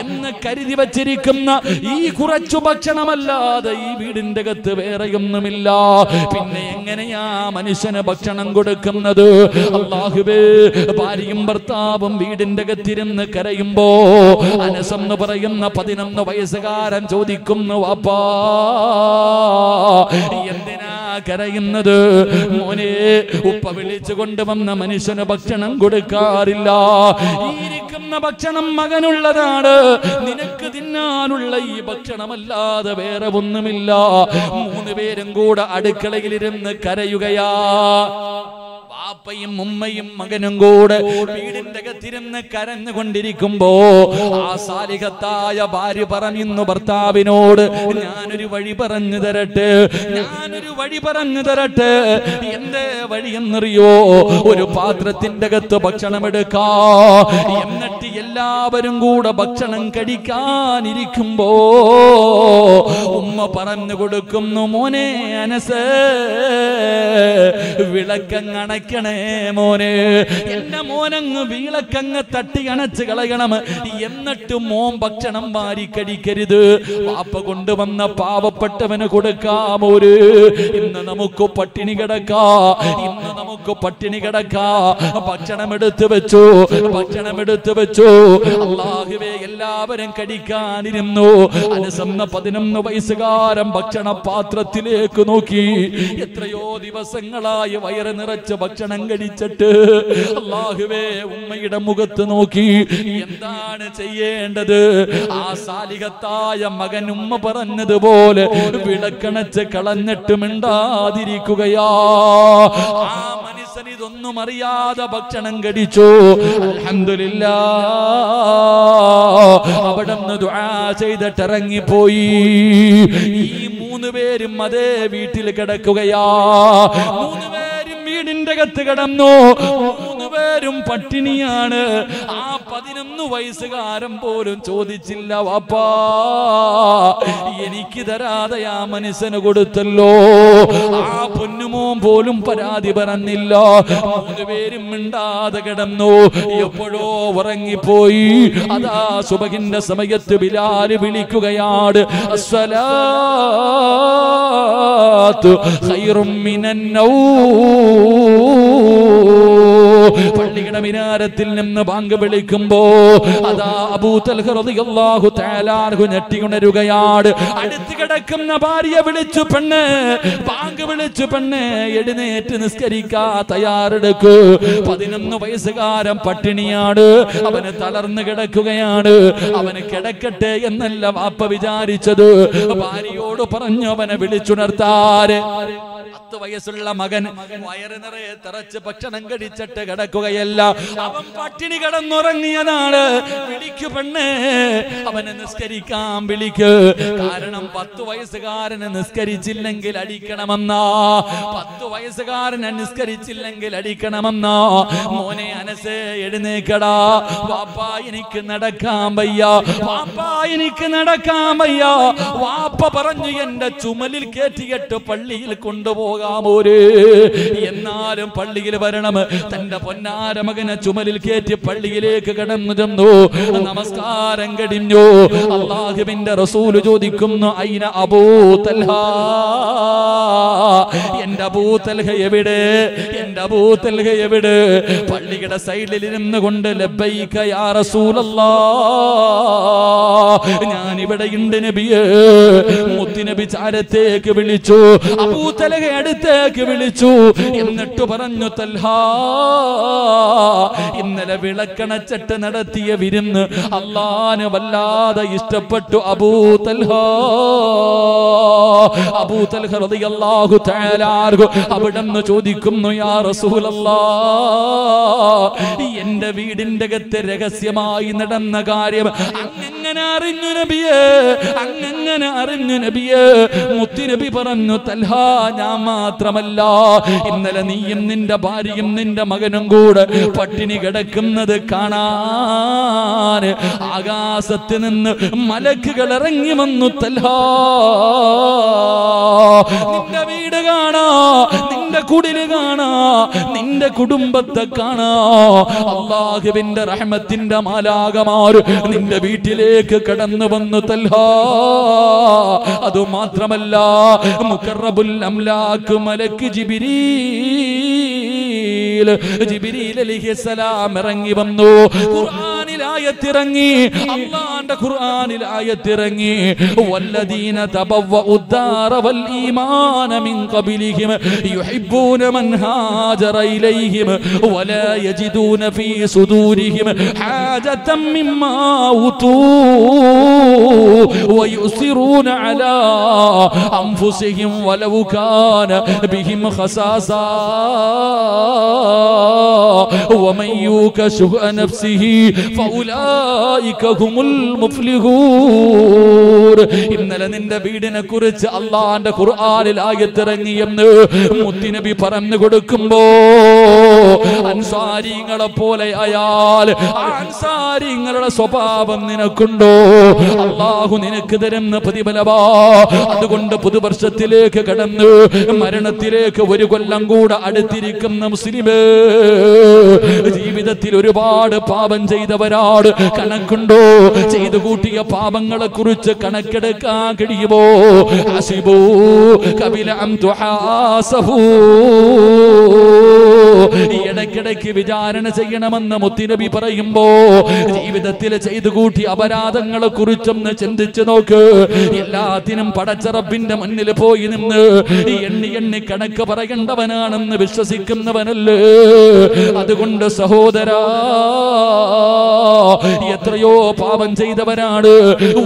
എന്ന് കരുതി വച്ചിരിക്കുന്ന ഈ കുറച്ചു ഭക്ഷണമല്ലാതെ ഈ വീടിന്റെ അകത്ത് വേറെയൊന്നുമില്ല. പിന്നെ എങ്ങനെയാ മനുഷ്യന് ഭക്ഷണം കൊടുക്കുന്നത്? അള്ളാഹുബേ ഭാര്യയും ഭർത്താവും വീടിന്റെ അകത്തിരുന്ന് കരയുമ്പോ എന്ന് പറയുന്ന പതിനൊന്ന് വയസ്സുകാരൻ ചോദിക്കുന്നു വാപ്പാ എന്തിനാ കരയുന്നത്? മോനെ ഉപ്പ വിളിച്ചു കൊണ്ടുവന്ന മനുഷ്യന് ഭക്ഷണം കൊടുക്കാറില്ല. ഇരിക്കുന്ന ഭക്ഷണം മകനുള്ളതാണ്. നിനക്ക് തിന്നാനുള്ള ഈ ഭക്ഷണമല്ലാതെ വേറെ ഒന്നുമില്ല. മൂന്ന് പേരും കൂടെ അടുക്കളയിലിരുന്ന് കരയുകയാ. വാപ്പയും ഉമ്മയും മകനും കൂടെ വീടിന്റെ അകത്തിരുന്ന് കരഞ്ഞുകൊണ്ടിരിക്കുമ്പോ ആ സാലികത്തായ ഭാര്യ പറഞ്ഞു ഭർത്താവിനോട് ഞാനൊരു വഴി പറഞ്ഞു തരട്ടെ ഞാനൊരു വഴി പറഞ്ഞു തരട്ടെ. എന്തേ വഴി എന്നറിയോ? ഒരു പാത്രത്തിന്റെ അകത്ത് ഭക്ഷണം എടുക്കാ. എന്നിട്ട് എല്ലാവരും കൂടെ ഭക്ഷണം കഴിക്കാനിരിക്കുമ്പോ ഉമ്മ പറഞ്ഞു കൊടുക്കുന്നു മോനെ അനസ് വിളക്കങ്ങ് അണയ്ക്കണേ മോനെ. എന്റെ മോനങ്ങ് വീളക്കങ്ങ് തട്ടി അണച്ച് കളയണം. എന്നിട്ട് മോൻ ഭക്ഷണം വാരി കഴിക്കരുത്. വാപ്പ കൊണ്ടുവന്ന പാവപ്പെട്ടവന് കൊടുക്കാം ഇന്ന് നമുക്ക് പട്ടിണി കിടക്കാ. ഇന്ന് നമുക്ക് പട്ടിണി കിടക്കാ. ഭക്ഷണം എടുത്തു വെച്ചു. ഭക്ഷണം എടുത്തു വെച്ചു. അള്ളാഹുവേ എല്ലാവരും കഴിക്കാനിരുന്നു. അനുസന്ന പതിനൊന്ന് വയസ്സുകാരൻ ഭക്ഷണ പാത്രത്തിലേക്ക് നോക്കി. എത്രയോ ദിവസങ്ങളായി വയറ് നിറച്ച് ഭക്ഷണം കഴിച്ചിട്ട് അള്ളാഹുവേ ഉമ്മയുടെ മുഖത്ത് നോക്കി എന്താണ് ചെയ്യേണ്ടത്? ആ സാലികത്തായ മകൻ ഉമ്മ പറഞ്ഞതുപോലെ വിളക്കണച്ച് കളഞ്ഞിട്ട് മിണ്ടാതിരിക്കുകയാ. ആ മനുഷ്യൻ ഇതൊന്നും അറിയാതെ ഭക്ഷണം കടിച്ചു അലഹമില്ല അവിടെ ചെയ്തിട്ട് ഇറങ്ങിപ്പോയി ഈ മൂന്ന് പേരും അതേ വീട്ടിൽ കിടക്കുകയാ. മൂന്ന് വീടിന്റെ അകത്ത് കിടന്നു? മൂന്ന് പേരും പട്ടിണിയാണ്. ആ പതിനൊന്ന് വയസ്സുകാരൻ പോലും ചോദിച്ചില്ല വാപ്പാ എനിക്ക് തരാതെ ആ മനുഷ്യന് കൊടുത്തല്ലോ. ആ പൊന്നുമോൻ പോലും പരാതി പറഞ്ഞില്ല. മൂന്ന് പേരും മിണ്ടാതെ കിടന്നു. എപ്പോഴോ ഉറങ്ങിപ്പോയി. അതാ സുബഹിന്റെ സമയത്ത് ബിലാൽ വിളിക്കുകയാണ് ഖൈറും മിനൻ പള്ളിയുടെ മിനാരത്തിൽ നിന്ന് ബാങ്ക് വിളിക്കുമ്പോ അതാ അബൂതൽഹു തേലാർഹു ഞെട്ടിയുണരുകയാണ്. അടുത്ത് കിടക്കുന്ന ഭാര്യ വിളിച്ചു പെണ്ണ് ബാങ്ക് വിളിച്ചു പെണ്ണ് എഴുന്നേറ്റ് നിസ്കരിക്കാ തയ്യാറെടുക്കൂ. പതിനൊന്ന് വയസ്സുകാരൻ പട്ടിണിയാണ്. അവന് തളർന്നു കിടക്കുകയാണ്. അവന് കിടക്കട്ടെ എന്നല്ല വാപ്പ വിചാരിച്ചത്. ഭാര്യയോട് പറഞ്ഞു അവനെ വിളിച്ചുണർത്താര് പത്ത് വയസ്സുള്ള മകൻ വയറ് നിറയെ തിറച്ച് ഭക്ഷണം കഴിച്ചിട്ട് കിടക്കുകയല്ല. അവൻ പട്ടിണി കിടന്നുറങ്ങിയതാണ്. വിളിക്കു പെണ്ണ്. അവനെ നിസ്കരിക്കാൻ വിളിക്ക്. കാരണം പത്ത് വയസ്സുകാരന് നിസ്കരിച്ചില്ലെങ്കിൽ അടിക്കണമെന്നാ. പത്ത് വയസ്സുകാരനെ നിസ്കരിച്ചില്ലെങ്കിൽ അടിക്കണമെന്നാ. മോനെ അനസേ എഴുന്നേക്കടാ. വാപ്പാ എനിക്ക് നടക്കാൻ വയ്യ. വാപ്പാ എനിക്ക് നടക്കാൻ വയ്യ. വാപ്പ പറഞ്ഞു എന്റെ ചുമലിൽ കയറ്റിയിട്ട് പള്ളിയിൽ കൊണ്ടുപോകാമോര്? എന്നാലും പള്ളിയിൽ വരണം. തന്റെ പൊന്നാര മകനെ ചുമലിൽ കയറ്റി പള്ളിയിലേക്ക് കടന്നു ചെന്നു. നമസ്കാരം കടിഞ്ഞു. അള്ളാഹുവിന്റെ റസൂൽ ചോദിക്കുന്നു അയിന അബൂ തൽഹ? എന്റെ അബൂ തൽഹ എവിടെ? എന്റെ അബൂ തൽഹ എവിടെ? പള്ളിയുടെ സൈഡിൽ ഇരുന്ന് കൊണ്ട് ലബ്ബൈക യാ റസൂലല്ലാ. ഞാൻ ഇവിടെ ഉണ്ട് നബിയേ. മുത്തിനബി ചാരത്തേക്ക് വിളിച്ചു അബൂ അടുത്തേക്ക് വിളിച്ചു. എന്നിട്ട് പറഞ്ഞു തൽഹാ ഇന്നലെ വിളക്കണച്ചട്ട് നടത്തിയ വിരുന്ന് അള്ളാന് വല്ലാതെ ഇഷ്ടപ്പെട്ടു അബൂ തൽഹാ. അബൂ തൽഹ റളിയല്ലാഹു തആല അവിടുന്ന് ചോദിക്കുന്നു യാ റസൂലല്ലാ എന്റെ വീടിന്റെ അകത്ത് രഹസ്യമായി നടന്ന കാര്യം അങ്ങനെ അറിഞ്ഞു നബിയേ? അങ്ങനെ അറിഞ്ഞു നബിയേ? മുത്തുനബി പറഞ്ഞു തൽഹാ ഞാൻ മാത്രമല്ല ഇന്നലെ നീയും നിന്റെ ഭാര്യയും നിന്റെ മകനും കൂടെ പട്ടിണി കിടക്കുന്നത് കാണാൻ ആകാശത്ത് നിന്ന് മലക്കുകൾ ഇറങ്ങി വന്നു തല്ലാ. നിന്റെ വീട് കാണാ നിന്റെ കുടിൽ കാണാ നിന്റെ കുടുംബത്തെ കാണാ. അള്ളാഹുവിന്റെ റഹ്മത്തിന്റെ മാലാകമാര് നിന്റെ വീട്ടിലേക്ക് കടന്നു വന്നു തൽഹാ അത് മാത്രമല്ല മലക്ക് ജിബിരീൽ ജിബിരീൽ അലിഹിസലാം ഇറങ്ങി വന്നു. ഖുർആനിൽ ആയത്തിറങ്ങി അള്ളാന്റെ ഖുർആനിൽ ആയത്തിറങ്ങി വല്ലദീന തബവ്വഉ الدار والإيمان من قبلهم يحبون من هاجر إليهم ولا يجدون في صدورهم حاجة مما أوتوا ويؤثرون على أنفسهم ولو كان بهم خصاصة ومن يوك شهء نفسه فأولئك هم المفلحون ഇന്നലെ നിന്റെ വീടിനെ കുറിച്ച് അള്ളാന്റെ ഖുർആനിൽ ആയത്തിറങ്ങിയെന്ന് മുത്തിനബി പറഞ്ഞു കൊടുക്കുമ്പോ അൻസാരിങ്ങളെ പോലെ അയാൾ അൻസാരിങ്ങളുടെ സ്വഭാവം നിനക്കുണ്ടോ? അള്ളാഹു നിനക്ക് തരുന്ന പ്രതിഫലവാ അതുകൊണ്ട് പുതുവർഷത്തിലേക്ക് കടന്ന് മരണത്തിലേക്ക് ഒരു കൊല്ലം കൂടെ അടുത്തിരിക്കുന്ന മുസ്ലിമേ ജീവിതത്തിൽ ഒരുപാട് പാപം ചെയ്തവരാട് കണക്കുണ്ടോ ചെയ്തു കൂട്ടിയ പാപങ്ങളെ കുറിച്ച് കണക്കെടുക്കാൻ കഴിയുമോ? ഹസിബൂ കപില ഇടയ്ക്കിടയ്ക്ക് വിചാരണ ചെയ്യണമെന്ന് മുത്തിനബി പറയുമ്പോ ജീവിതത്തിൽ ചെയ്തു കൂട്ടി അപരാധങ്ങളെ കുറിച്ചൊന്ന് ചിന്തിച്ചു നോക്ക്. എല്ലാത്തിനും പടച്ചറപ്പിന്റെ മുന്നിൽ പോയി നിന്ന് എണ്ണി എണ്ണി കണക്ക് പറയേണ്ടവനാണെന്ന് വിശ്വസിക്കുന്നവനല്ലേ? അതുകൊണ്ട് സഹോദരാ എത്രയോ പാപം ചെയ്തവരാണ്.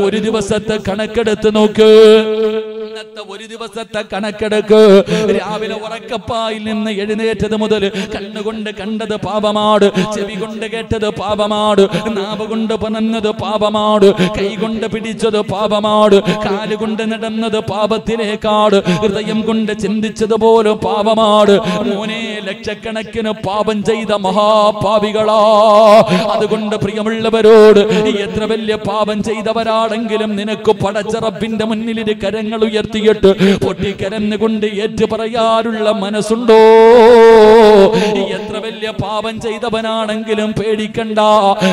ഒരു ദിവസത്തെ കണക്കെടുത്ത് നോക്ക്. ഇന്നത്തെ ഒരു ദിവസത്തെ കണക്കെടുക്ക്. രാവിലെ ഉറക്കപ്പായിൽ നിന്ന് എഴുന്നേറ്റത് മുതൽ കണ്ണുകൊണ്ട് കണ്ടത് പാപമാട് ചെവി കൊണ്ട് കേട്ടത് പാപമാട് നാവ് കൊണ്ട് പനന്നത് പാപമാട് കൈ കൊണ്ട് പിടിച്ചത് പാപമാട് കാലുകൊണ്ട് നടന്നത് പാപത്തിലേക്കാട് ഹൃദയം കൊണ്ട് ചിന്തിച്ചത് പോലും പാപമാട് മോനെ ലക്ഷക്കണക്കിന് പാപം ചെയ്ത മഹാപാവികളാ. അതുകൊണ്ട് പ്രിയമുള്ളവരോട് എത്ര വലിയ പാപം ചെയ്തവരാണെങ്കിലും നിനക്ക് പടച്ചറപ്പിന്റെ മുന്നിൽ ഇരു കരങ്ങൾ പൊട്ടിക്കരന്ന് കൊണ്ട് ഏറ്റു പറയാനുള്ള മനസ്സുണ്ടോ? എത്ര വലിയ പാപം ചെയ്തവനാണെങ്കിലും പേടിക്കണ്ട.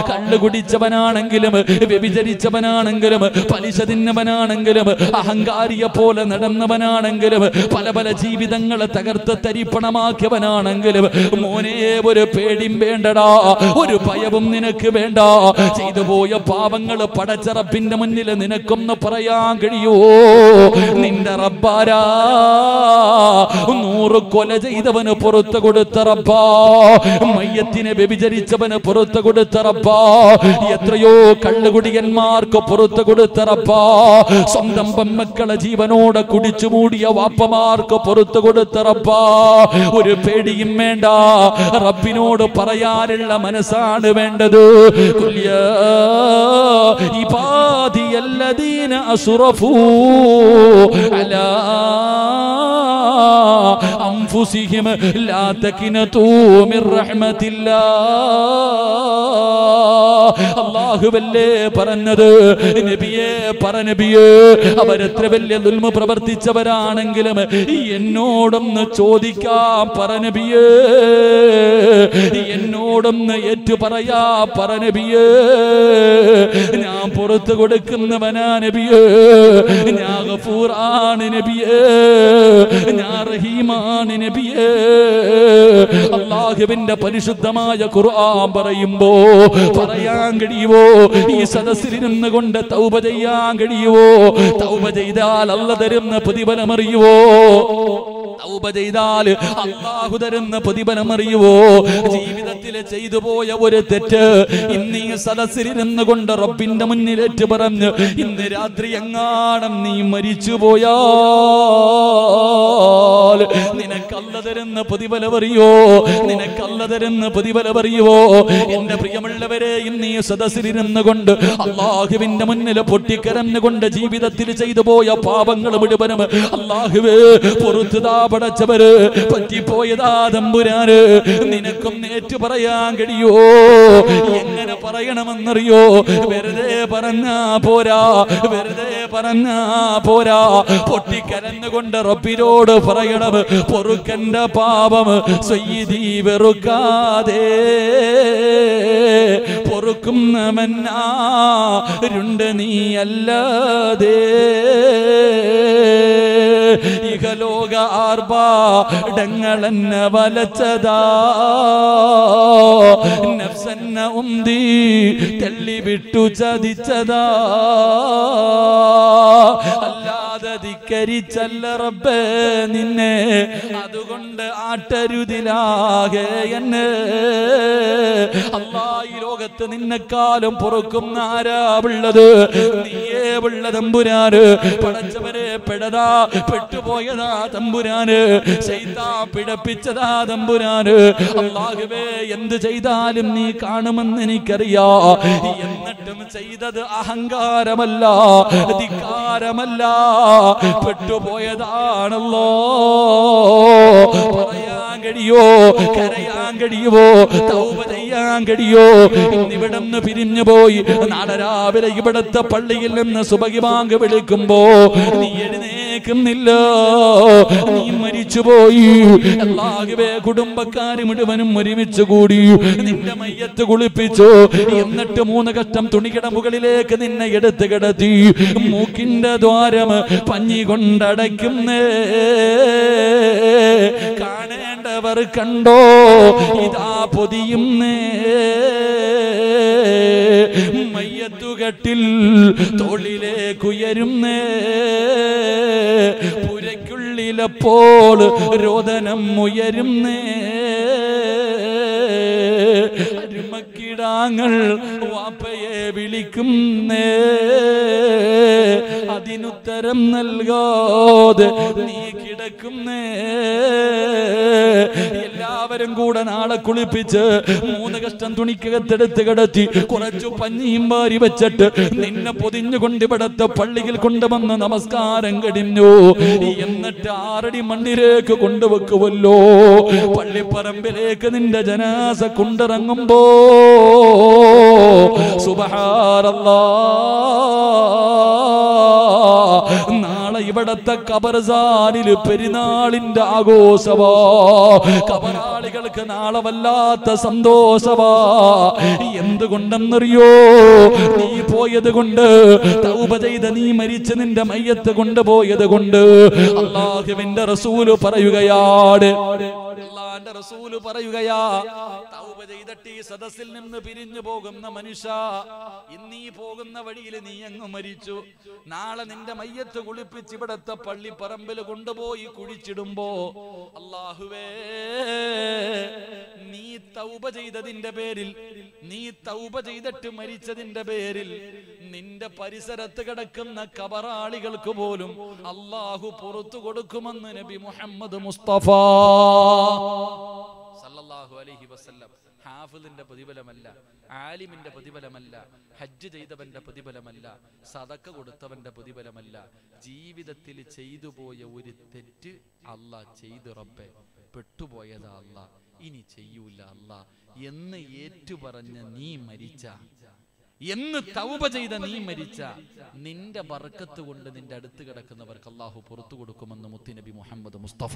കള്ളു കുടിച്ചവനാണെങ്കിലും വ്യഭിചരിച്ചവനാണെങ്കിലും പലിശ തിന്നവനാണെങ്കിലും അഹങ്കാരിയെ പോലെ നടന്നവനാണെങ്കിലും പല പല ജീവിതങ്ങളെ തകർത്ത് തരിപ്പണമാക്കിയവനാണെങ്കിലും മോനെ ഒരു പേടിയും വേണ്ടടാ ഒരു ഭയവും നിനക്ക് വേണ്ട. ചെയ്തു പോയ പാപങ്ങൾ പടച്ചറപ്പിന്റെ മുന്നിൽ നിനക്കൊന്ന് പറയാൻ കഴിയുമോ നിന്റെ റബ്ബാരാ. നൂറ് കൊല ചെയ്തവന് പുറത്തു കൊടുത്ത റബ്ബാ. മയ്യത്തിനെ വ്യഭിചരിച്ചവന് പുറത്തു കൊടുത്ത റബ്ബാ. എത്രയോ കള്ളുകുടിയന്മാർക്ക് പുറത്തു കൊടുത്ത റബ്ബാ. സ്വന്തം പെമ്മക്കളെ ജീവനോടെ കുടിച്ചു മൂടിയ വാപ്പമാർക്ക് പുറത്തു കൊടുത്ത റബ്ബാ. ഒരു പേടിയും വേണ്ട. റബ്ബിനോട് പറയാനുള്ള മനസ്സാണ് വേണ്ടത്. കുല്യ ഇബാദിയല്ലദീന അസുറഫൂ അലാ അൻഫുസിഹിം ലാ തകിനതൂ മിർ റഹ്മത്തില്ലാ അല്ലാഹുവല്ലേ പറഞ്ഞത്? നബിയേ പറ നബിയേ അവരെത്ര വലിയ ദുൽമ പ്രവർത്തിച്ചവരാണെങ്കിലും എന്നോടൊന്ന് ചോദിക്കാം പറ നബിയേ. എന്നോടൊന്ന് ഏറ്റു പറയാ പറ നബിയേ. ഞാൻ പുറത്തു കൊടുക്കുന്നവനാ നബിയേ. ഞാൻ നബിയേ. നബിയേ. അള്ളാഹുവിന്റെ പരിശുദ്ധമായ ഖുർആൻ പറയുമ്പോ പറയാൻ കഴിയുവോ? ഈ സദസ്സിലിരുന്ന് കൊണ്ട് തൗബ ചെയ്യാൻ കഴിയുവോ? തൗബ ചെയ്താൽ അല്ല തരുന്ന പ്രതിഫലം അറിയുവോ? തൗബ ചെയ്താൽ അള്ളാഹു തരുന്ന പ്രതിഫലം അറിയുവോ? ജീവിതത്തിൽ ചെയ്തു പോയ ഒരു തെറ്റ്. ഇന്ന് ഈ സദസ്സിലിരുന്ന് കൊണ്ട് റബ്ബിന്റെ മുന്നിലേറ്റ് പറഞ്ഞ് ഇന്ന് രാത്രി എങ്ങാണം നീ മരിച്ചു പോയാൽ നിനക്കല്ല തരുന്ന പ്രതിഫലം അറിയോ? നിനക്കല്ല തരുന്ന എന്റെ പ്രിയമുള്ളവരെ ഇന്ന് ഈ സദസ്സിലിരുന്ന് കൊണ്ട് അള്ളാഹുവിന്റെ മുന്നിൽ പൊട്ടിക്കരഞ്ഞുകൊണ്ട് ജീവിതത്തിൽ ചെയ്തു പോയ പാപങ്ങൾ മുഴുവനും അള്ളാഹുവേ പൊറത്തുതാ പടച്ചവര് പറ്റിപ്പോയതാ തമ്പുരാന്. നിനക്കും നേറ്റു പറയാൻ കഴിയോ? എങ്ങനെ പറയണമെന്നറിയോ? വെറുതെ പറഞ്ഞാ പോരാ വെറുതെ പറഞ്ഞാ പോരാ. പൊട്ടിക്കരഞ്ഞുകൊണ്ട് റബ്ബിനോട് പറയണം പൊറുക്കന്റെ പാപം സ്വയ്യീ വെറുക്കാതെ. പൊറുക്കുന്നവനാരുണ്ട് നീ അല്ലാതെ ഇഹലോക ആർഭാടങ്ങളെന്നെ വലച്ചതാ. നഫ്സന്ന ഉന്തി തള്ളിവിട്ടു ചതിച്ചതാ. അല്ലാതെ ധിക്കരിച്ചല്ല റബ്ബേ നിന്നെ. അതുകൊണ്ട് ആട്ടരുതിലാകെ എന്നെ. അല്ലാ ഈ ലോകത്ത് നിന്നെക്കാലം പുറക്കും ആരാ ഉള്ളത്? നീയേ ഉള്ള തമ്പുരാന്. പടച്ചവരെ പെടതാ പെട്ടുപോയതാ തമ്പുരാന്. ചെയ്താ പിടപ്പിച്ചതാ തമ്പുരാന്. അള്ളാഹുവേ എന്ത് ചെയ്താലും നീ കാണുമെന്ന് എനിക്കറിയാ. എന്നിട്ടും ചെയ്തത് അഹങ്കാരമല്ല ധിക്കാരമല്ല. പെട്ടുപോയതാണല്ലോ. പറയാൻ കഴിയോ കരയാൻ കഴിയുമോ തൗബ ചെയ്യാൻ കഴിയോ ഇന്നിവിടെ നിന്ന് പിരിഞ്ഞു പോയി. നാളെ രാവിലെ ഇവിടത്തെ പള്ളിയിൽ നിന്ന് സുബഹിമാങ്ക് വിളിക്കുമ്പോ നീ എഴുന്നേക്കുന്നില്ല നീ മരിച്ചുപോയി. എല്ലാകുവേ കുടുംബക്കാർ മുഴുവനും ഒരുമിച്ച് കൂടി നിന്റെ മയ്യത്ത് കുളിപ്പിച്ചു. എന്നിട്ട് മൂന്ന് കഷ്ടം തുണികിട മുകളിലേക്ക് നിന്നെ എടുത്ത് കിടത്തി. മൂക്കിന്റെ ദ്വാരം പഞ്ഞി കൊണ്ടടയ്ക്കുന്നേ. കാണേണ്ടവർ കണ്ടോ? ഇതാ പൊതിയുന്നേ. മയ്യത്തുകട്ടിൽ തോളിലേക്കുയരുന്നേ. പുരയ്ക്കുള്ളിലപ്പോൾ രോദനം ഉയരുന്നേ. അരുമക്കിടാങ്ങൾ വാപ്പയെ വിളിക്കുന്നേ. അതിനുത്തരം നൽകാതെ നീ കിടക്കുന്നേ. എല്ലാവരും കൂടെ നാളെ കുളിപ്പിച്ച് മൂന്ന് കഷ്ടം തുണിക്കകത്തെടുത്ത് കിടത്തി കുറച്ചു പഞ്ഞിയും വാരി വെച്ചിട്ട് നിന്നെ പൊതിഞ്ഞുകൊണ്ട് ഇവിടത്തെ പള്ളിയിൽ കൊണ്ടുവന്ന് നമസ്കാരം കടിഞ്ഞു എന്നിട്ട് ആറടി മണ്ണിലേക്ക് കൊണ്ടുവെക്കുമല്ലോ പള്ളിപ്പറമ്പിലേക്ക് നിന്റെ ജനാസ കൊണ്ടിറങ്ങുമ്പോ സുബഹാറല്ലാ ഇവിടത്തെ കബർസാനിൽ പെരുന്നാളിന്റെ ആഘോഷവാ. കബറാളികൾക്ക് നാളെ വല്ലാത്ത സന്തോഷവാ. എന്തുകൊണ്ടെന്നറിയോ? നീ പോയത് കൊണ്ട് തൗബ ചെയ്ത നീ മരിച്ച് നിന്റെ മയ്യത്ത് കൊണ്ടുപോയത് കൊണ്ട് അള്ളാഹുവിന്റെ റസൂൽ പറയുകയാണ്. റസൂൽ പറയുകയാ തൗബ ചെയ്തിട്ട് ഈ സദസ്സിൽ നിന്ന് പിരിഞ്ഞു പോകുന്ന മനുഷ്യ ഇന്നീ പോകുന്ന വഴിയിൽ നീ അങ്ങ് മരിച്ചു. നാളെ നിന്റെ മയ്യത്ത് കുളിപ്പിച്ച് ഇവിടത്തെ പള്ളിപ്പറമ്പിൽ കൊണ്ടുപോയി കുഴിച്ചിടുമ്പോ അള്ളാഹുവേ നീ തൗപ ചെയ്തതിന്റെ പേരിൽ നീ തൗപ ചെയ്തിട്ട് മരിച്ചതിന്റെ പേരിൽ നിന്റെ പരിസരത്ത് കിടക്കുന്ന കബറാളികൾക്ക് പോലും അള്ളാഹു പുറത്തു കൊടുക്കുമെന്ന് നബി മുഹമ്മദ് മുസ്തഫ. സല്ലല്ലാഹു അലൈഹി വസല്ലം. ഹാഫിദിന്റെ പ്രതിഫലമല്ല. ആലിമിന്റെ പ്രതിഫലമല്ല ഹജ്ജ് ചെയ്തവന്റെ പ്രതിഫലമല്ല സതക്ക കൊടുത്തവന്റെ പ്രതിഫലമല്ല. ജീവിതത്തിൽ ചെയ്തു പോയ ഒരു തെറ്റ് അല്ല ചെയ്തു റബ്ബെ. പെട്ടുപോയതാ അല്ല ഇനി ചെയ്യൂല അല്ല. എന്ന് ഏറ്റുപറഞ്ഞ നീ മരിച്ച എന്ന് തൗബ ചെയ്ത നീ മരിച്ച നിന്റെ ബർക്കത്ത് കൊണ്ട് നിന്റെ അടുത്ത് കിടക്കുന്നവർക്ക് അള്ളാഹു പുറത്തു കൊടുക്കുമെന്ന് മുത്തുനബി മുഹമ്മദ് മുസ്തഫ.